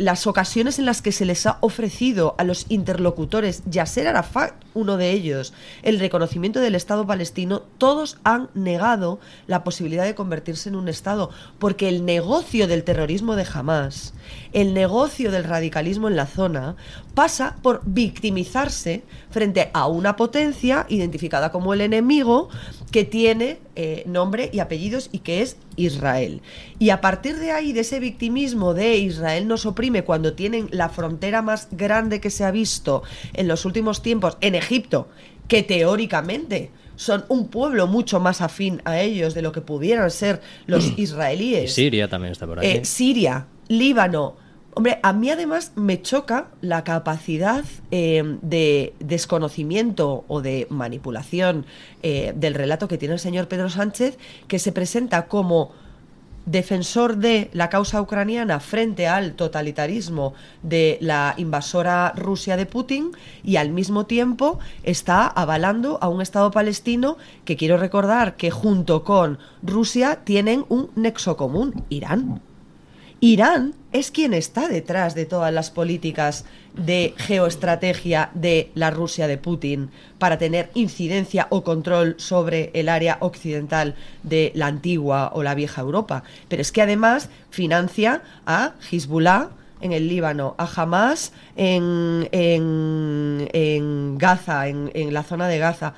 Las ocasiones en las que se les ha ofrecido a los interlocutores, Yasser Arafat, uno de ellos, el reconocimiento del Estado palestino, todos han negado la posibilidad de convertirse en un Estado, porque el negocio del terrorismo de Hamas, el negocio del radicalismo en la zona, pasa por victimizarse frente a una potencia identificada como el enemigo que tiene eh, nombre y apellidos y que es Israel. Y a partir de ahí, de ese victimismo de Israel nos oprime cuando tienen la frontera más grande que se ha visto en los últimos tiempos en Egipto, que teóricamente son un pueblo mucho más afín a ellos de lo que pudieran ser los
Y
israelíes.
Siria también está por aquí.
Eh, Siria, Líbano. Hombre, a mí además me choca la capacidad eh, de desconocimiento o de manipulación eh, del relato que tiene el señor Pedro Sánchez, que se presenta como defensor de la causa ucraniana frente al totalitarismo de la invasora Rusia de Putin y al mismo tiempo está avalando a un Estado palestino que quiero recordar que junto con Rusia tienen un nexo común, Irán. Irán es quien está detrás de todas las políticas de geoestrategia de la Rusia de Putin para tener incidencia o control sobre el área occidental de la antigua o la vieja Europa. Pero es que además financia a Hezbollah en el Líbano, a Hamas en, en, en Gaza, en, en la zona de Gaza.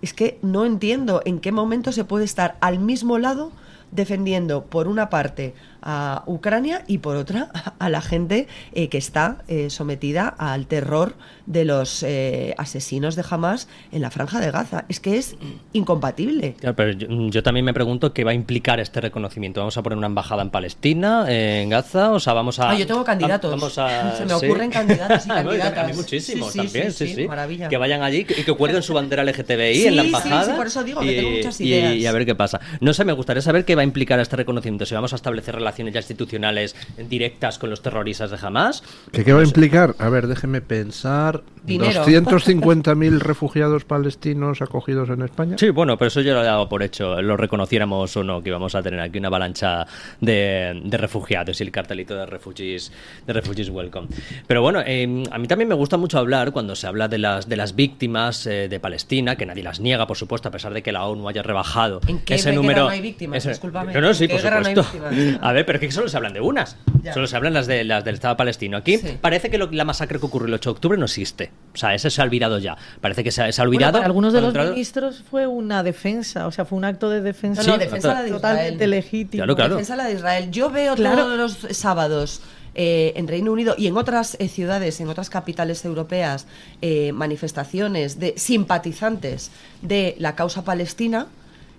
Es que no entiendo en qué momento se puede estar al mismo lado defendiendo por una parte a Ucrania y por otra a la gente eh, que está eh, sometida al terror de los eh, asesinos de Hamas en la franja de Gaza. Es que es incompatible.
Claro, pero yo, yo también me pregunto qué va a implicar este reconocimiento. ¿Vamos a poner una embajada en Palestina, en Gaza? O sea, vamos a.
Ah, yo tengo candidatos.
Vamos a,
Se me
sí.
ocurren candidatos y candidatas.
a mí muchísimos
Sí, sí,
también,
sí,
sí,
sí,
sí.
maravilla.
Que vayan allí y que cuelguen su bandera LGTBI
Sí,
en la
sí,
embajada.
sí, por eso digo que
y,
tengo muchas
y-
ideas.
y a ver qué pasa. No sé, me gustaría saber qué va a implicar este reconocimiento. Si vamos a establecer relaciones ya institucionales directas con los terroristas de Hamas.
¿Qué, qué va a implicar? A ver, déjeme pensar.
Dinero.
¿250.000 refugiados palestinos acogidos en España?
Sí, bueno, pero eso yo lo he dado por hecho, lo reconociéramos o no, que íbamos a tener aquí una avalancha de, de refugiados y el cartelito de refugees, de refugees welcome. Pero bueno, eh, a mí también me gusta mucho hablar cuando se habla de las, de las víctimas eh, de Palestina, que nadie las niega, por supuesto, a pesar de que la ONU haya rebajado
¿En qué
ese número.
no hay víctimas?
ese-
Discúlpame.
No, no, sí,
¿En qué
por
no
supuesto.
víctimas?
a ver, pero es que solo se hablan de unas.
Ya.
Solo se hablan las, de, las del Estado palestino. Aquí parece que lo- la masacre que ocurrió el 8 de octubre no existe. O sea, ese se ha olvidado ya. Parece que se, ha- se ha
Bueno,
olvidado.
para algunos de los ministros fue una defensa, o sea, fue un acto de defensa.
No, no, defensa la de
totalmente legítimo.
Defensa la de Israel. Yo veo
Claro.
todos los sábados eh, en Reino Unido y en otras eh, ciudades, en otras capitales europeas, eh, manifestaciones de simpatizantes de la causa palestina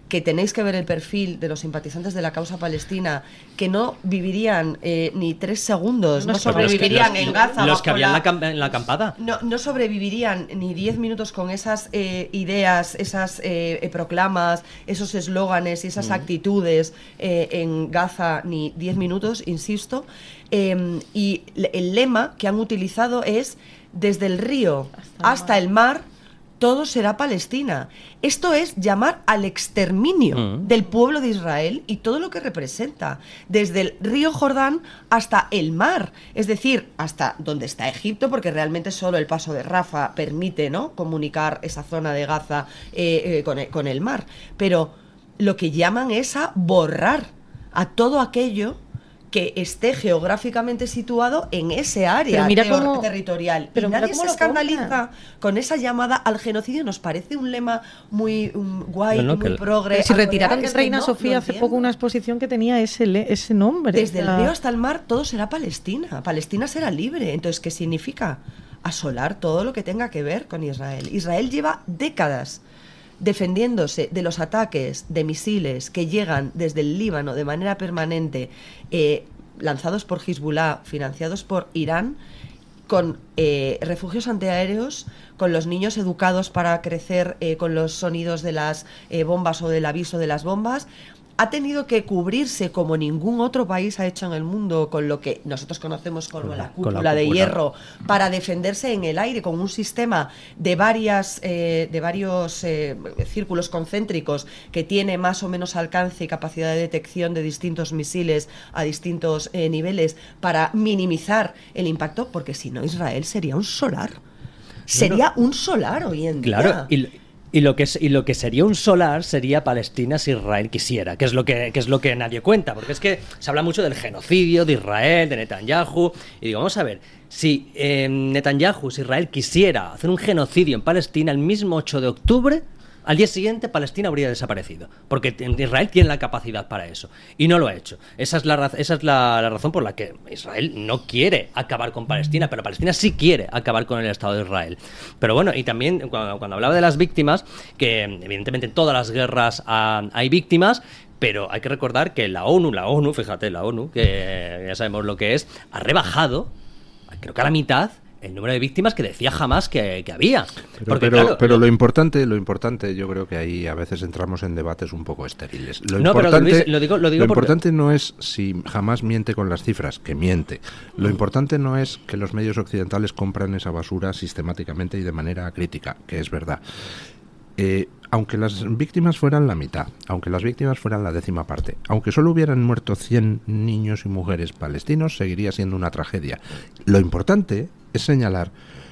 que tenéis que ver el perfil de los simpatizantes de la causa palestina, que no vivirían eh, ni tres segundos, no, sobrevivirían
los-
en Gaza.
Los que
bajo
había en
la-
en acampada.
no, no sobrevivirían ni 10 minutos con esas eh, ideas, esas eh, eh, proclamas, esos eslóganes y esas
Mm.
actitudes eh, en Gaza, ni 10 minutos, insisto. Eh, y el lema que han utilizado es desde el río hasta, el mar. Todo será Palestina. Esto es llamar al exterminio
Mm.
del pueblo de Israel y todo lo que representa, desde el río Jordán hasta el mar, es decir, hasta donde está Egipto, porque realmente solo el paso de Rafa permite ¿no? comunicar esa zona de Gaza eh, eh, con, el, con el mar. Pero lo que llaman es a borrar a todo aquello que esté geográficamente situado en ese área
Pero mira
teo-
cómo-
territorial.
pero
y
mira
nadie
cómo
se escandaliza con esa llamada al genocidio. Nos parece un lema muy um, guay,
No, no,
muy progre.
Si
algo
retiraron de Reina
no,
Sofía hace poco una exposición que tenía ese, le- ese nombre.
Desde el río hasta el mar todo será Palestina. Palestina será libre. Entonces, ¿qué significa? Asolar todo lo que tenga que ver con Israel. Israel lleva décadas defendiéndose de los ataques de misiles que llegan desde el Líbano de manera permanente, eh, lanzados por Hezbollah, financiados por Irán, con eh, refugios antiaéreos, con los niños educados para crecer eh, con los sonidos de las bombas o del aviso de las bombas. Ha tenido que cubrirse como ningún otro país ha hecho en el mundo con lo que nosotros conocemos como la
con la
cúpula de
cúpula.
hierro para defenderse en el aire con un sistema de varias eh, de varios eh, círculos concéntricos que tiene más o menos alcance y capacidad de detección de distintos misiles a distintos eh, niveles para minimizar el impacto porque si no Israel sería un solar sería un solar hoy en día
Claro, y, y lo que es, y lo que sería un solar sería Palestina si Israel quisiera, que es lo que, que es lo que nadie cuenta, porque es que se habla mucho del genocidio de Israel, de Netanyahu, y digo, vamos a ver, si eh, Netanyahu, si Israel quisiera hacer un genocidio en Palestina el mismo 8 de octubre, al día siguiente Palestina habría desaparecido, porque Israel tiene la capacidad para eso, y no lo ha hecho. Esa es, la, esa es la, razón por la que Israel no quiere acabar con Palestina, pero Palestina sí quiere acabar con el Estado de Israel. Pero bueno, y también cuando, cuando hablaba de las víctimas, que evidentemente en todas las guerras ah, hay víctimas, pero hay que recordar que la ONU, la ONU, fíjate, la ONU, que ya sabemos lo que es, ha rebajado, creo que a la mitad, el número de víctimas que decía jamás que, que había.
Pero,
Porque,
pero,
claro,
pero lo importante, lo importante, yo creo que ahí a veces entramos en debates un poco estériles. Lo
No, pero
importante,
Luis, lo digo- lo digo porque-
importante no es si jamás miente con las cifras, que miente. Lo importante no es que los medios occidentales compran esa basura sistemáticamente y de manera crítica, que es verdad. Eh, aunque las víctimas fueran la mitad, aunque las víctimas fueran la décima parte, aunque solo hubieran muerto 100 niños y mujeres palestinos, seguiría siendo una tragedia. Lo importante es señalar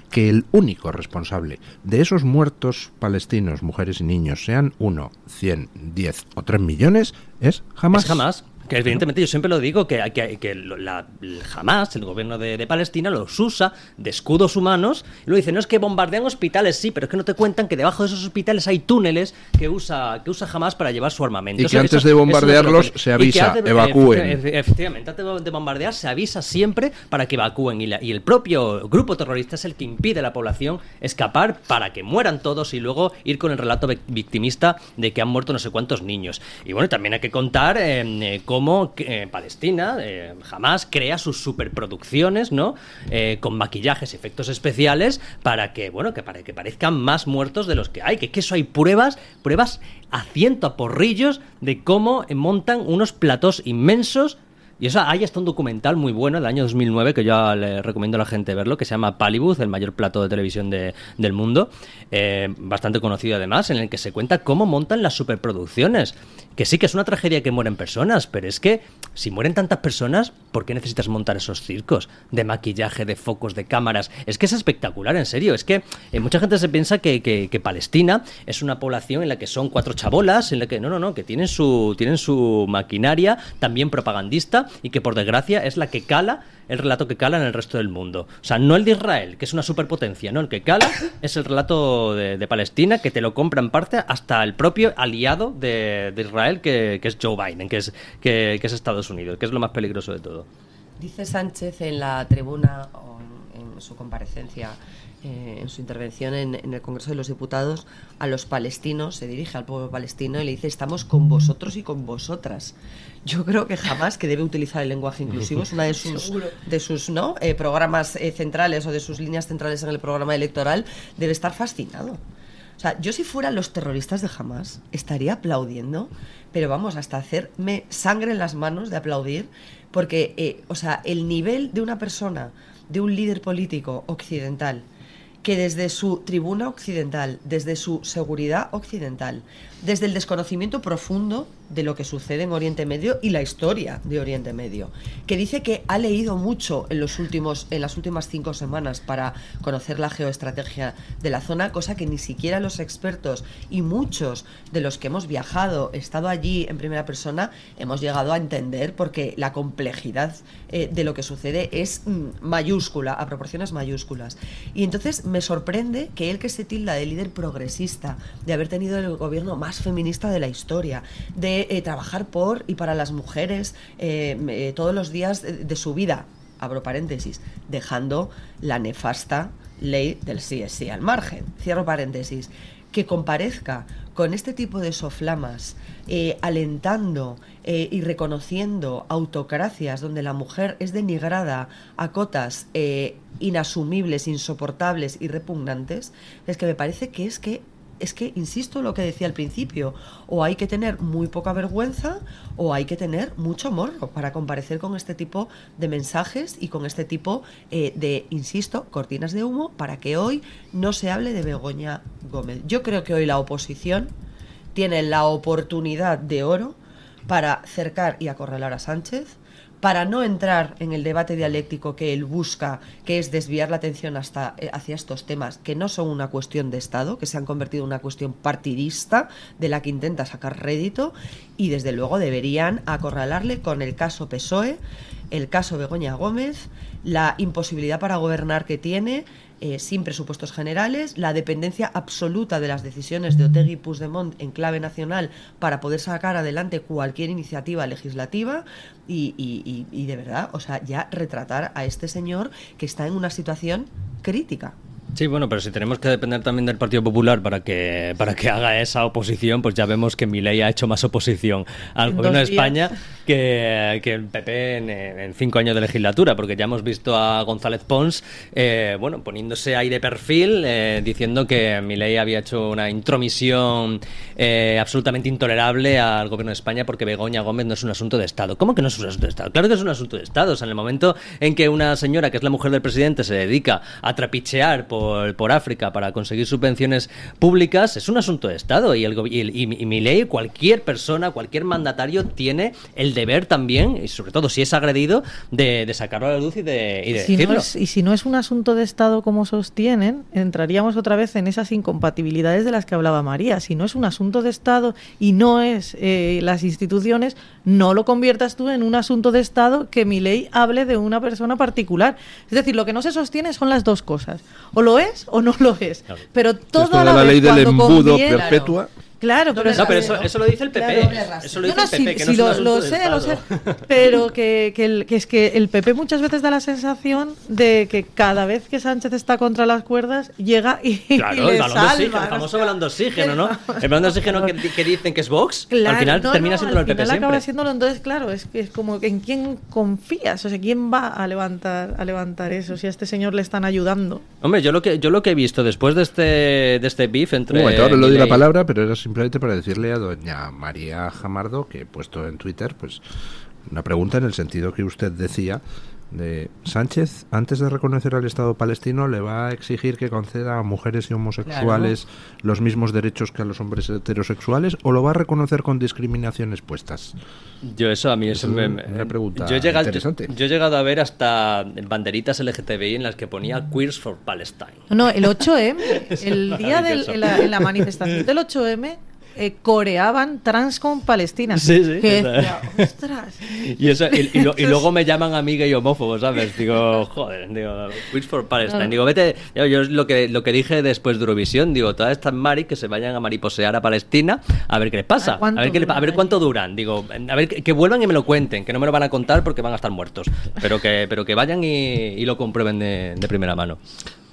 que el único responsable de esos muertos palestinos, mujeres y niños, sean uno, 100, 10 o 3 millones, es jamás.
Es jamás. Que evidentemente yo siempre lo digo que, que, la, el Hamas, el gobierno de, de Palestina, los usa de escudos humanos y lo dice, no es que bombardean hospitales, sí, pero es que no te cuentan que debajo de esos hospitales hay túneles que usa, que usa Hamas para llevar su armamento.
Y que antes
eso-
de bombardearlos se avisa, evacúen.
efe- Efectivamente, antes de- de bombardear se avisa siempre para que evacúen y, la- y el propio grupo terrorista es el que impide a la población escapar para que mueran todos y luego ir con el relato vic- victimista de que han muerto no sé cuántos niños. Y bueno, también hay que contar eh, eh, cómo eh, Palestina eh, jamás crea sus superproducciones, ¿no? Eh, con maquillajes, efectos especiales para que, bueno, que que parezcan más muertos de los que hay. Que, que eso hay pruebas, pruebas a ciento a porrillos de cómo montan unos platos inmensos y eso hay hasta un documental muy bueno del año 2009 que yo le recomiendo a la gente verlo, que se llama Palibus, el mayor plato de televisión de- del mundo, eh, bastante conocido además, en el que se cuenta cómo montan las superproducciones. Que sí que es una tragedia que mueren personas, pero es que si mueren tantas personas, ¿por qué necesitas montar esos circos de maquillaje, de focos, de cámaras? Es que es espectacular, en serio. Es que eh, mucha gente se piensa que, que- que Palestina es una población en la que son cuatro chabolas, en la que no, no, no, que tienen su, tienen su maquinaria también propagandista y que por desgracia es la que cala el relato que cala en el resto del mundo. O sea, no el de Israel, que es una superpotencia, no, el que cala es el relato de, Palestina, que te lo compra en parte hasta el propio aliado de, de Israel, que, que es Joe Biden, que es, que, es Estados Unidos, que es lo más peligroso de todo.
Dice Sánchez en la tribuna en su comparecencia, eh, en su intervención en, en el Congreso de los Diputados, a los palestinos, se dirige al pueblo palestino y le dice, estamos con vosotros y con vosotras. Yo creo que jamás que debe utilizar el lenguaje inclusivo, es una de sus, de sus ¿no? eh, programas eh, centrales o de sus líneas centrales en el programa electoral, debe estar fascinado. O sea, yo si fueran los terroristas de Hamas, estaría aplaudiendo, pero vamos, hasta hacerme sangre en las manos de aplaudir, porque, eh, o sea, el nivel de una persona, de un líder político occidental, que desde su tribuna occidental, desde su seguridad occidental, desde el desconocimiento profundo de lo que sucede en Oriente Medio y la historia de Oriente Medio, que dice que ha leído mucho en los últimos en las últimas cinco semanas para conocer la geoestrategia de la zona, cosa que ni siquiera los expertos y muchos de los que hemos viajado, estado allí en primera persona, hemos llegado a entender porque la complejidad eh, de lo que sucede es mm, mayúscula, a proporciones mayúsculas. Y entonces me sorprende que él que se tilda de líder progresista, de haber tenido el gobierno más feminista de la historia, de eh, trabajar por y para las mujeres eh, eh, todos los días de, su vida, abro paréntesis, dejando la nefasta ley del sí es sí al margen, cierro paréntesis, que comparezca con este tipo de soflamas, alentando y reconociendo autocracias donde la mujer es denigrada a cotas inasumibles, insoportables y repugnantes, es que me parece que es que es que, insisto, lo que decía al principio, o hay que tener muy poca vergüenza o hay que tener mucho morro para comparecer con este tipo de mensajes y con este tipo eh, de, insisto, cortinas de humo para que hoy no se hable de Begoña Gómez. Yo creo que hoy la oposición tiene la oportunidad de oro para cercar y acorralar a Sánchez, para no entrar en el debate dialéctico que él busca, que es desviar la atención hasta, eh, hacia estos temas que no son una cuestión de Estado, que se han convertido en una cuestión partidista de la que intenta sacar rédito y desde luego deberían acorralarle con el caso PSOE, el caso Begoña Gómez, la imposibilidad para gobernar que tiene, eh, sin presupuestos generales, la dependencia absoluta de las decisiones de Otegi y Puigdemont en clave nacional para poder sacar adelante cualquier iniciativa legislativa y de verdad, o sea, ya retratar a este señor que está en una situación crítica.
Sí, bueno, pero si tenemos que depender también del Partido Popular para que para que haga esa oposición, pues ya vemos que Milei ha hecho más oposición al gobierno de. España que, que el PP en, en cinco años de legislatura, porque ya hemos visto a González Pons, eh, bueno, poniéndose ahí de perfil, eh, diciendo que Milei había hecho una intromisión eh, absolutamente intolerable al gobierno de España porque Begoña Gómez no es un asunto de Estado. ¿Cómo que no es un asunto de Estado? Claro que es un asunto de Estado. O sea, en el momento en que una señora, que es la mujer del presidente, se dedica a trapichear por, por África para conseguir subvenciones públicas, es un asunto de Estado. Y, el, y, y, y Milei, cualquier persona, cualquier mandatario, tiene el deber también, y sobre todo si es agredido, de, de sacarlo a la luz y de, y de
si no
decirlo.
es- y si no es un asunto de Estado como sostienen, entraríamos otra vez en esas incompatibilidades de las que hablaba María. Si no es un asunto de Estado y no es eh, las instituciones, no lo conviertas tú en un asunto de Estado que mi ley hable de una persona particular. Es decir, lo que no se sostiene son las dos cosas. O lo es o no lo es. Pero todo
Esto
a
de
la
la
vez
ley del
cuando
embudo
conviene-
perpetua.
Claro, pero,
No, pero eso, eso lo dice el PP. Eso lo dice
no,
el PP,
sí,
que no es un
lo, lo
de
sé, lo sé, pero que, que el- que es que el PP muchas veces da la sensación de que cada vez que Sánchez está contra las cuerdas llega y, y
Claro,
le
el balón de
salva.
oxígeno, el famoso balón de oxígeno, ¿no? El balón de oxígeno que, que dicen que es Vox,
Claro,
al final
no,
termina
no,
siendo el PP
final acaba
siempre.
siéndolo, entonces claro, es, que es como en quién confías, o sea, quién va a levantar a levantar eso si a este señor le están ayudando.
Hombre, yo lo que yo lo que he visto después de este de este beef entre
Un momento, ahora le doy la palabra, pero era simplemente para decirle a doña María Jamardo, que he puesto en Twitter, pues una pregunta en el sentido que usted decía de Sánchez, antes de reconocer al Estado palestino, le va a exigir que conceda a mujeres y homosexuales los mismos derechos que a los hombres heterosexuales o lo va a reconocer con discriminaciones puestas.
Yo eso a mí eso
Es
me,
un- una pregunta
yo he llegado,
interesante.
yo he llegado a ver hasta banderitas LGTBI en las que ponía Queers for Palestine.
No, el 8M, el día en, la, en la manifestación del 8M, eh, coreaban trans con Palestina.
Sí, sí,
ostras.
Y, eso, y, y lo- y luego me llaman a mí gay homófobo, ¿sabes? Digo, joder, digo, Queers for Palestine.
Claro.
Digo, vete, yo, yo es lo que, lo que dije después de Eurovisión, digo, todas estas mari que se vayan a mariposear a Palestina, a ver qué les pasa, a ver, qué le a ver cuánto duran. Digo, a ver, que, que vuelvan y me lo cuenten, que no me lo van a contar porque van a estar muertos, pero que, pero que vayan y, y lo comprueben de, de primera mano.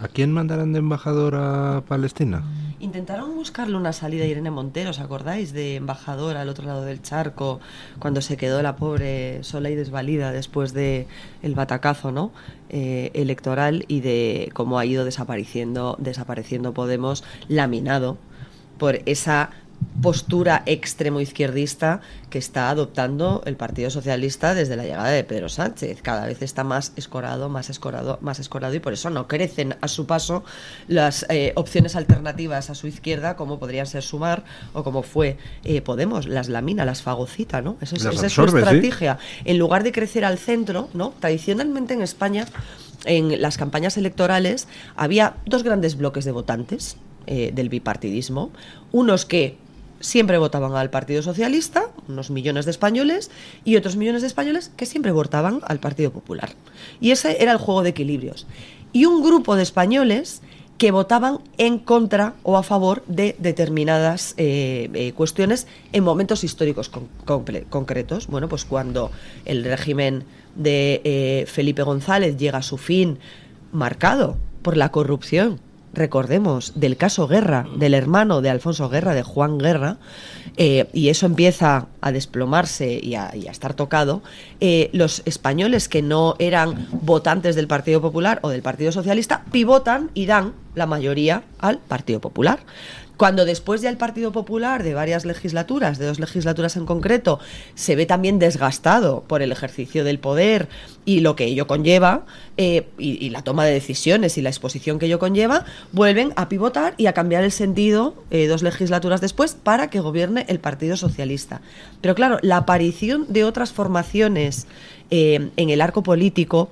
¿A quién mandarán de embajador a Palestina?
Intentaron buscarle una salida a Irene Montero, ¿os acordáis? De embajadora al otro lado del charco, cuando se quedó la pobre sola y desvalida después de el batacazo ¿no? Eh, electoral y de cómo ha ido desapareciendo, desapareciendo Podemos, laminado por esa postura extremo izquierdista que está adoptando el Partido Socialista desde la llegada de Pedro Sánchez. Cada vez está más escorado, más escorado, más escorado y por eso no crecen a su paso las eh, opciones alternativas a su izquierda como podrían ser Sumar o como fue eh, Podemos, las lamina, las fagocita, ¿no? Eso es, esa
absorbe,
es su estrategia. En lugar de crecer al centro, ¿no? Tradicionalmente en España en las campañas electorales había dos grandes bloques de votantes eh, del bipartidismo. Unos que siempre votaban al Partido Socialista, unos millones de españoles, y otros millones de españoles que siempre votaban al Partido Popular. Y ese era el juego de equilibrios. Y un grupo de españoles que votaban en contra o a favor de determinadas eh, eh, cuestiones en momentos históricos concretos. Bueno, pues cuando el régimen de eh, Felipe González llega a su fin marcado por la corrupción, recordemos, del caso Guerra, del hermano de Alfonso Guerra, de Juan Guerra, eh, y eso empieza a desplomarse y a, estar tocado, eh, los españoles que no eran votantes del Partido Popular o del Partido Socialista pivotan y dan la mayoría al Partido Popular. Cuando después ya el Partido Popular de varias legislaturas, de dos legislaturas en concreto, se ve también desgastado por el ejercicio del poder y lo que ello conlleva, eh, y, la toma de decisiones y la exposición que ello conlleva, vuelven a pivotar y a cambiar el sentido eh, dos legislaturas después para que gobierne el Partido Socialista. Pero claro, la aparición de otras formaciones eh, en el arco político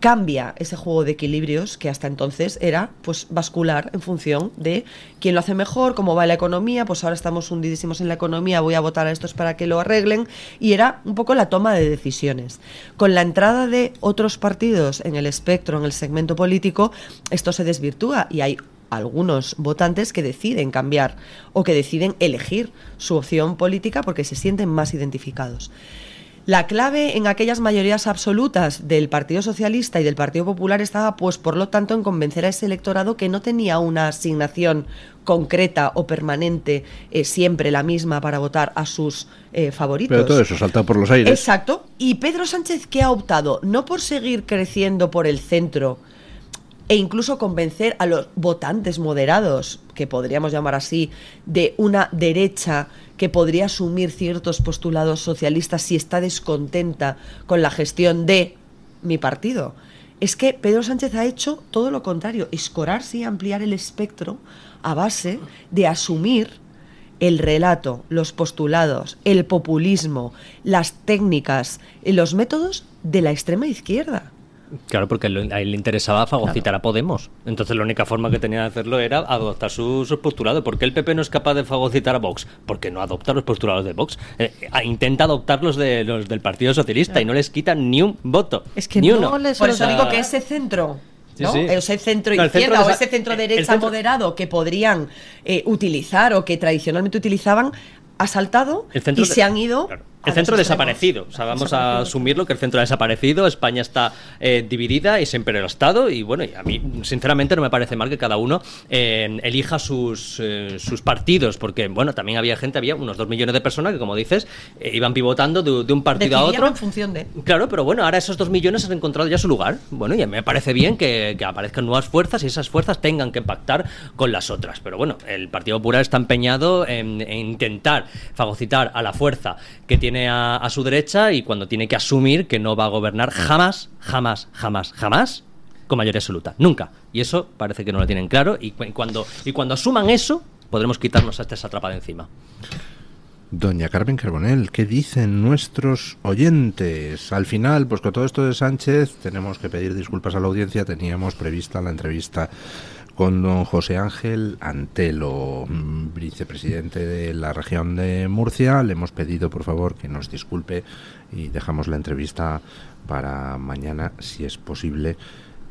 cambia ese juego de equilibrios que hasta entonces era pues bascular en función de quién lo hace mejor, cómo va la economía, pues ahora estamos hundidísimos en la economía, voy a votar a estos para que lo arreglen y era un poco la toma de decisiones. Con la entrada de otros partidos en el espectro, en el segmento político, esto se desvirtúa y hay algunos votantes que deciden cambiar o que deciden elegir su opción política porque se sienten más identificados. La clave en aquellas mayorías absolutas del Partido Socialista y del Partido Popular estaba, pues, por lo tanto, en convencer a ese electorado que no tenía una asignación concreta o permanente, eh, siempre la misma para votar a sus eh, favoritos.
Pero todo eso salta por los aires.
Exacto. Y Pedro Sánchez, ¿qué ha optado? No por seguir creciendo por el centro e incluso convencer a los votantes moderados, que podríamos llamar así, de una derecha que podría asumir ciertos postulados socialistas si está descontenta con la gestión de mi partido. Es que Pedro Sánchez ha hecho todo lo contrario, escorarse y ampliar el espectro a base de asumir el relato, los postulados, el populismo, las técnicas, y los métodos de la extrema izquierda.
Claro, porque lo- a él le interesaba fagocitar a Podemos. Entonces la única forma que tenía de hacerlo era adoptar sus, postulados. ¿Por qué el PP no es capaz de fagocitar a Vox? Porque no adopta los postulados de Vox. Eh, eh, intenta adoptar los, de, los del Partido Socialista y no les quita ni un voto.
Es que
ni
no
uno.
les
Por eso digo que ese centro,
Sí,
¿no?
sí.
Ese centro
No, el
izquierda
centro
o ese centro derecha
centro-
moderado que podrían eh, utilizar o que tradicionalmente utilizaban, ha saltado
El centro
y se han ido.
Claro. El centro
extremos.
desaparecido. O sea, vamos a asumirlo que el centro ha desaparecido, España está eh, dividida y siempre lo ha estado. Y bueno, y a mí, sinceramente, no me parece mal que cada uno eh, elija sus, eh, sus partidos, porque bueno, también había gente, había unos dos millones de personas que, como dices, eh, iban pivotando de, de un partido a otro.
en función de.
Claro, pero bueno, ahora esos dos millones han encontrado ya su lugar. Bueno, y me parece bien que, que aparezcan nuevas fuerzas y esas fuerzas tengan que pactar con las otras. Pero bueno, el Partido Popular está empeñado en, en intentar fagocitar a la fuerza que tiene a, su derecha y cuando tiene que asumir que no va a gobernar jamás, jamás, jamás, jamás con mayoría absoluta. Nunca. Y eso parece que no lo tienen claro. Y cu- cuando, y cuando asuman eso, podremos quitarnos a esta atrapada de encima.
Doña Carmen Carbonell, ¿qué dicen nuestros oyentes? Al final, pues con todo esto de Sánchez, tenemos que pedir disculpas a la audiencia. Teníamos prevista la entrevista con don José Ángel Antelo, mm, vicepresidente de la región de Murcia. Le hemos pedido, por favor, que nos disculpe y dejamos la entrevista para mañana, si es posible.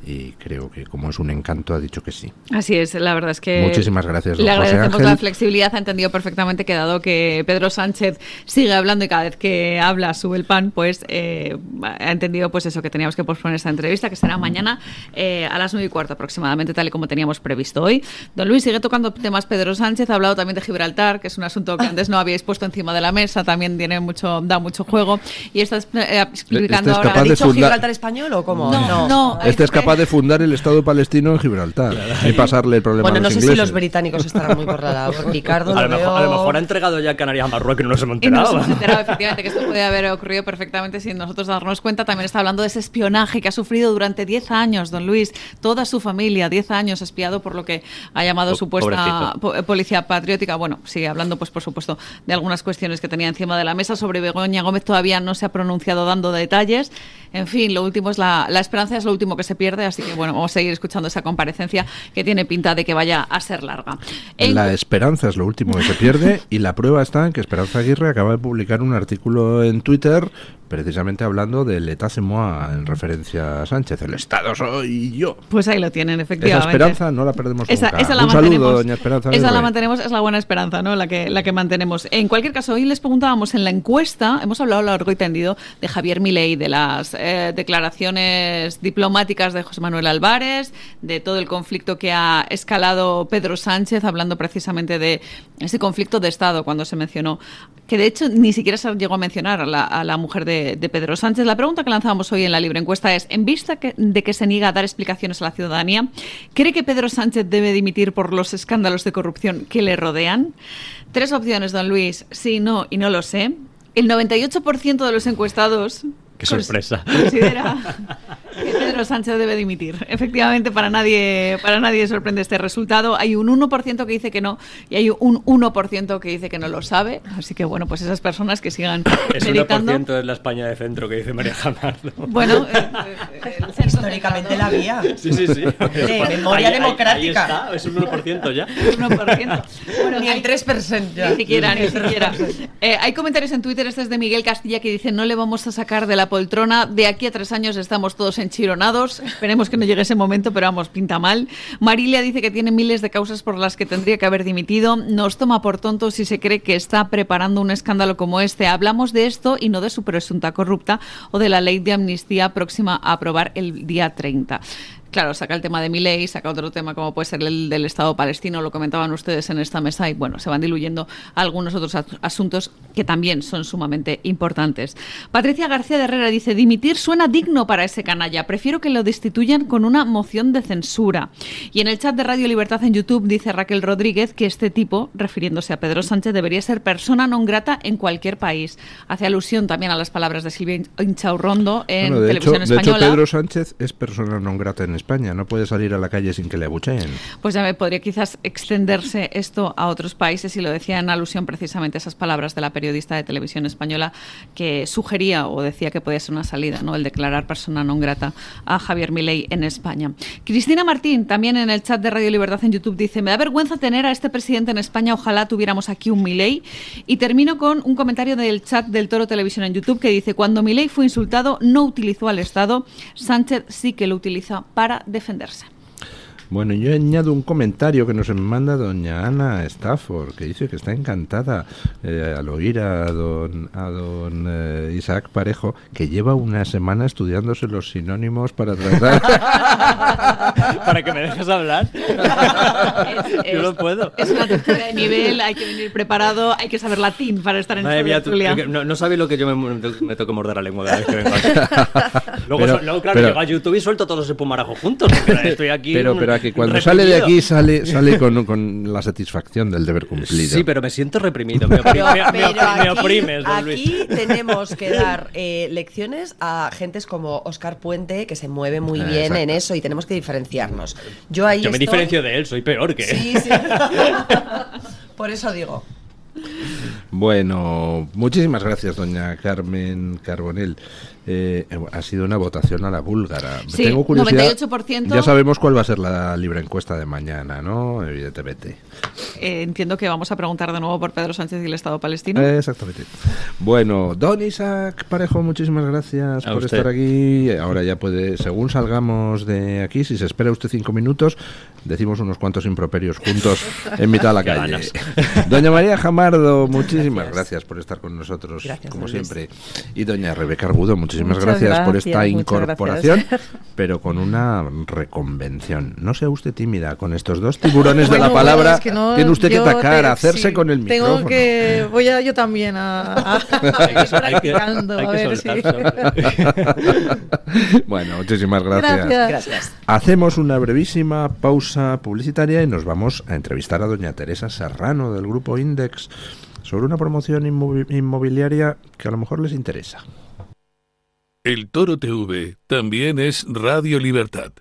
Y creo que, como es un encanto, ha dicho que sí.
Así es, la verdad es que.
Muchísimas gracias, don
Le
José
agradecemos
Ángel.
la flexibilidad, ha entendido perfectamente que dado que Pedro Sánchez sigue hablando y cada vez que habla sube el pan, pues eh, ha entendido pues eso, que teníamos que posponer esta entrevista, que será mañana eh, a las nueve y cuarto aproximadamente, tal y como teníamos previsto hoy. Don Luis sigue tocando temas Pedro Sánchez, ha hablado también de Gibraltar, que es un asunto que antes no habíais puesto encima de la mesa, también tiene mucho, da mucho juego. Y está eh, explicando
Este es
ahora.
capaz
¿Ha
de
dicho
fundar-
Gibraltar español o cómo?
No, no,
Este es capaz capaz de fundar el Estado palestino en Gibraltar y pasarle el problema
Bueno,
a
no
los
sé si
ingleses.
los británicos estarán muy por la labor. Ricardo,
A
lo
mejor,
veo...
a lo mejor ha entregado ya Canarias a Marruecos y no nos hemos
Y nos
enterado.
hemos enterado efectivamente que esto puede haber ocurrido perfectamente sin nosotros darnos cuenta. También está hablando de ese espionaje que ha sufrido durante 10 años, don Luis, toda su familia, 10 años espiado por lo que ha llamado supuesta po- policía patriótica. Bueno, sigue hablando, pues por supuesto, de algunas cuestiones que tenía encima de la mesa. Sobre Begoña Gómez todavía no se ha pronunciado dando detalles. En fin, lo último es la, la esperanza es lo último que se pierde, así que bueno, vamos a seguir escuchando esa comparecencia que tiene pinta de que vaya a ser larga. En-
La esperanza es lo último que se pierde y la prueba está en que Esperanza Aguirre acaba de publicar un artículo en Twitter precisamente hablando del moi en referencia a Sánchez. El Estado soy yo.
Pues ahí lo tienen,
Esa
efectivamente.
esperanza no la perdemos
Esa,
nunca.
esa la
Un saludo, doña Esperanza.
Esa la mantenemos, es la buena esperanza, ¿no? La que, la que mantenemos. En cualquier caso, hoy les preguntábamos en la encuesta, hemos hablado largo y tendido de Javier Milei, de las eh, declaraciones diplomáticas de José Manuel Álvarez, de todo el conflicto que ha escalado Pedro Sánchez, hablando precisamente de ese conflicto de Estado cuando se mencionó, que de hecho ni siquiera se llegó a mencionar a la, mujer de, Pedro Sánchez. La pregunta que lanzábamos hoy en la libre encuesta es, en vista de que se niega a dar explicaciones a la ciudadanía, ¿cree que Pedro Sánchez debe dimitir por los escándalos de corrupción que le rodean? Tres opciones, don Luis. Sí, no y no lo sé. El 98% de los encuestados
Qué sorpresa.
considera que Pedro Sánchez debe dimitir. Efectivamente, para nadie, para nadie sorprende este resultado. Hay un 1% que dice que no y hay un 1% que dice que no lo sabe. Así que, bueno, pues esas personas que sigan
Es
meditando.
1% es la España de centro que dice María Jamardo.
Bueno, eh,
históricamente la había.
Sí, sí, sí.
De memoria
Ahí- ahí-
democrática.
Ahí está, es un 1% ya.
1%. Bueno,
Ni el 3% ya.
Ni siquiera, ni siquiera. Eh, hay comentarios en Twitter, este es de Miguel Castilla, que dice, no le vamos a sacar de la poltrona, de aquí a tres años estamos todos enchironados, esperemos que no llegue ese momento, pero vamos, pinta mal. Marilia dice que tiene miles de causas por las que tendría que haber dimitido, nos toma por tontos si se cree que está preparando un escándalo como este. Hablamos de esto y no de su presunta corrupta o de la ley de amnistía próxima a aprobar el día 30. Claro, saca el tema de mi ley, saca otro tema como puede ser el del Estado palestino, lo comentaban ustedes en esta mesa y bueno, se van diluyendo algunos otros as- asuntos que también son sumamente importantes. Patricia García de Herrera dice, dimitir suena digno para ese canalla, prefiero que lo destituyan con una moción de censura. Y en el chat de Radio Libertad en YouTube dice Raquel Rodríguez que este tipo, refiriéndose a Pedro Sánchez, debería ser persona non grata en cualquier país. Hace alusión también a las palabras de Silvia Inchaurrondo en
Bueno, de, hecho,
televisión
de hecho,
española.
Pedro Sánchez es persona non grata en España. No puede salir a la calle sin que le abucheen.
Pues ya me podría quizás extenderse esto a otros países y lo decía en alusión precisamente a esas palabras de la periodista de televisión española que sugería o decía que podía ser una salida, ¿no? El declarar persona non grata a Javier Milei en España. Cristina Martín, también en el chat de Radio Libertad en YouTube, dice, me da vergüenza tener a este presidente en España, ojalá tuviéramos aquí un Milei. Y termino con un comentario del chat del Toro Televisión en YouTube que dice, cuando Milei fue insultado no utilizó al Estado, Sánchez sí que lo utiliza para defenderse.
Bueno, yo añado un comentario que nos manda doña Ana Stafford, que dice que está encantada eh, al oír a don, a don eh, Isaac Parejo, que lleva una semana estudiándose los sinónimos para tratar...
Para que me dejes hablar. Yo no puedo.
Es una tercera de nivel, hay que venir preparado, hay que saber latín para estar en
Madre mía, tú- no, no sabes lo que yo me, me tengo que morder la lengua cada vez que vengo aquí. Luego,
Pero-
so- luego, claro,
pero-
llego a YouTube y suelto todos los espumarajos juntos. Estoy aquí.
pero, pero que cuando sale de aquí sale, sale con, con la satisfacción del deber cumplido.
Sí, pero me siento reprimido. Me, opri-
Pero,
me- me-
pero
me
aquí,
oprimes, don Luis.
aquí tenemos que dar eh, lecciones a gentes como Oscar Puente, que se mueve muy
Ah,
bien
exacto.
en eso y tenemos que diferenciarnos. Yo ahí
Yo me
estoy-
diferencio de él, soy peor que él.
Sí, sí. Por eso digo.
Bueno, muchísimas gracias, doña Carmen Carbonell. Eh, ha sido una votación a la búlgara.
Sí,
Tengo curiosidad.
98%.
Ya sabemos cuál va a ser la libre encuesta de mañana, ¿no? Evidentemente.
Eh, entiendo que vamos a preguntar de nuevo por Pedro Sánchez y el Estado palestino.
Eh, exactamente. Bueno, don Isaac Parejo, muchísimas gracias
A
por
usted.
estar aquí. Ahora ya puede, según salgamos de aquí, si se espera usted cinco minutos, decimos unos cuantos improperios juntos en mitad de la calle.
ganas.
Doña María Jamar Pardo, muchísimas gracias.
Gracias.
por estar con nosotros,
Gracias,
como siempre. Y doña Rebeca Argudo, muchísimas
Muchas
gracias, por esta incorporación,
gracias.
pero con una reconvención. No sea usted tímida, con estos dos tiburones de la
Bueno,
palabra,
es que no,
tiene usted que
yo
tacar,
te-
hacerse
sí,
con el
Tengo
micrófono.
que. Voy a yo también a. a- a
Hay que-
ir practicando,
hay
a
que
ver si.
bueno, muchísimas gracias. Hacemos una brevísima pausa publicitaria y nos vamos a entrevistar a doña Teresa Serrano del grupo Index sobre una promoción inmobiliaria que a lo mejor les interesa.
El Toro TV también es Radio Libertad.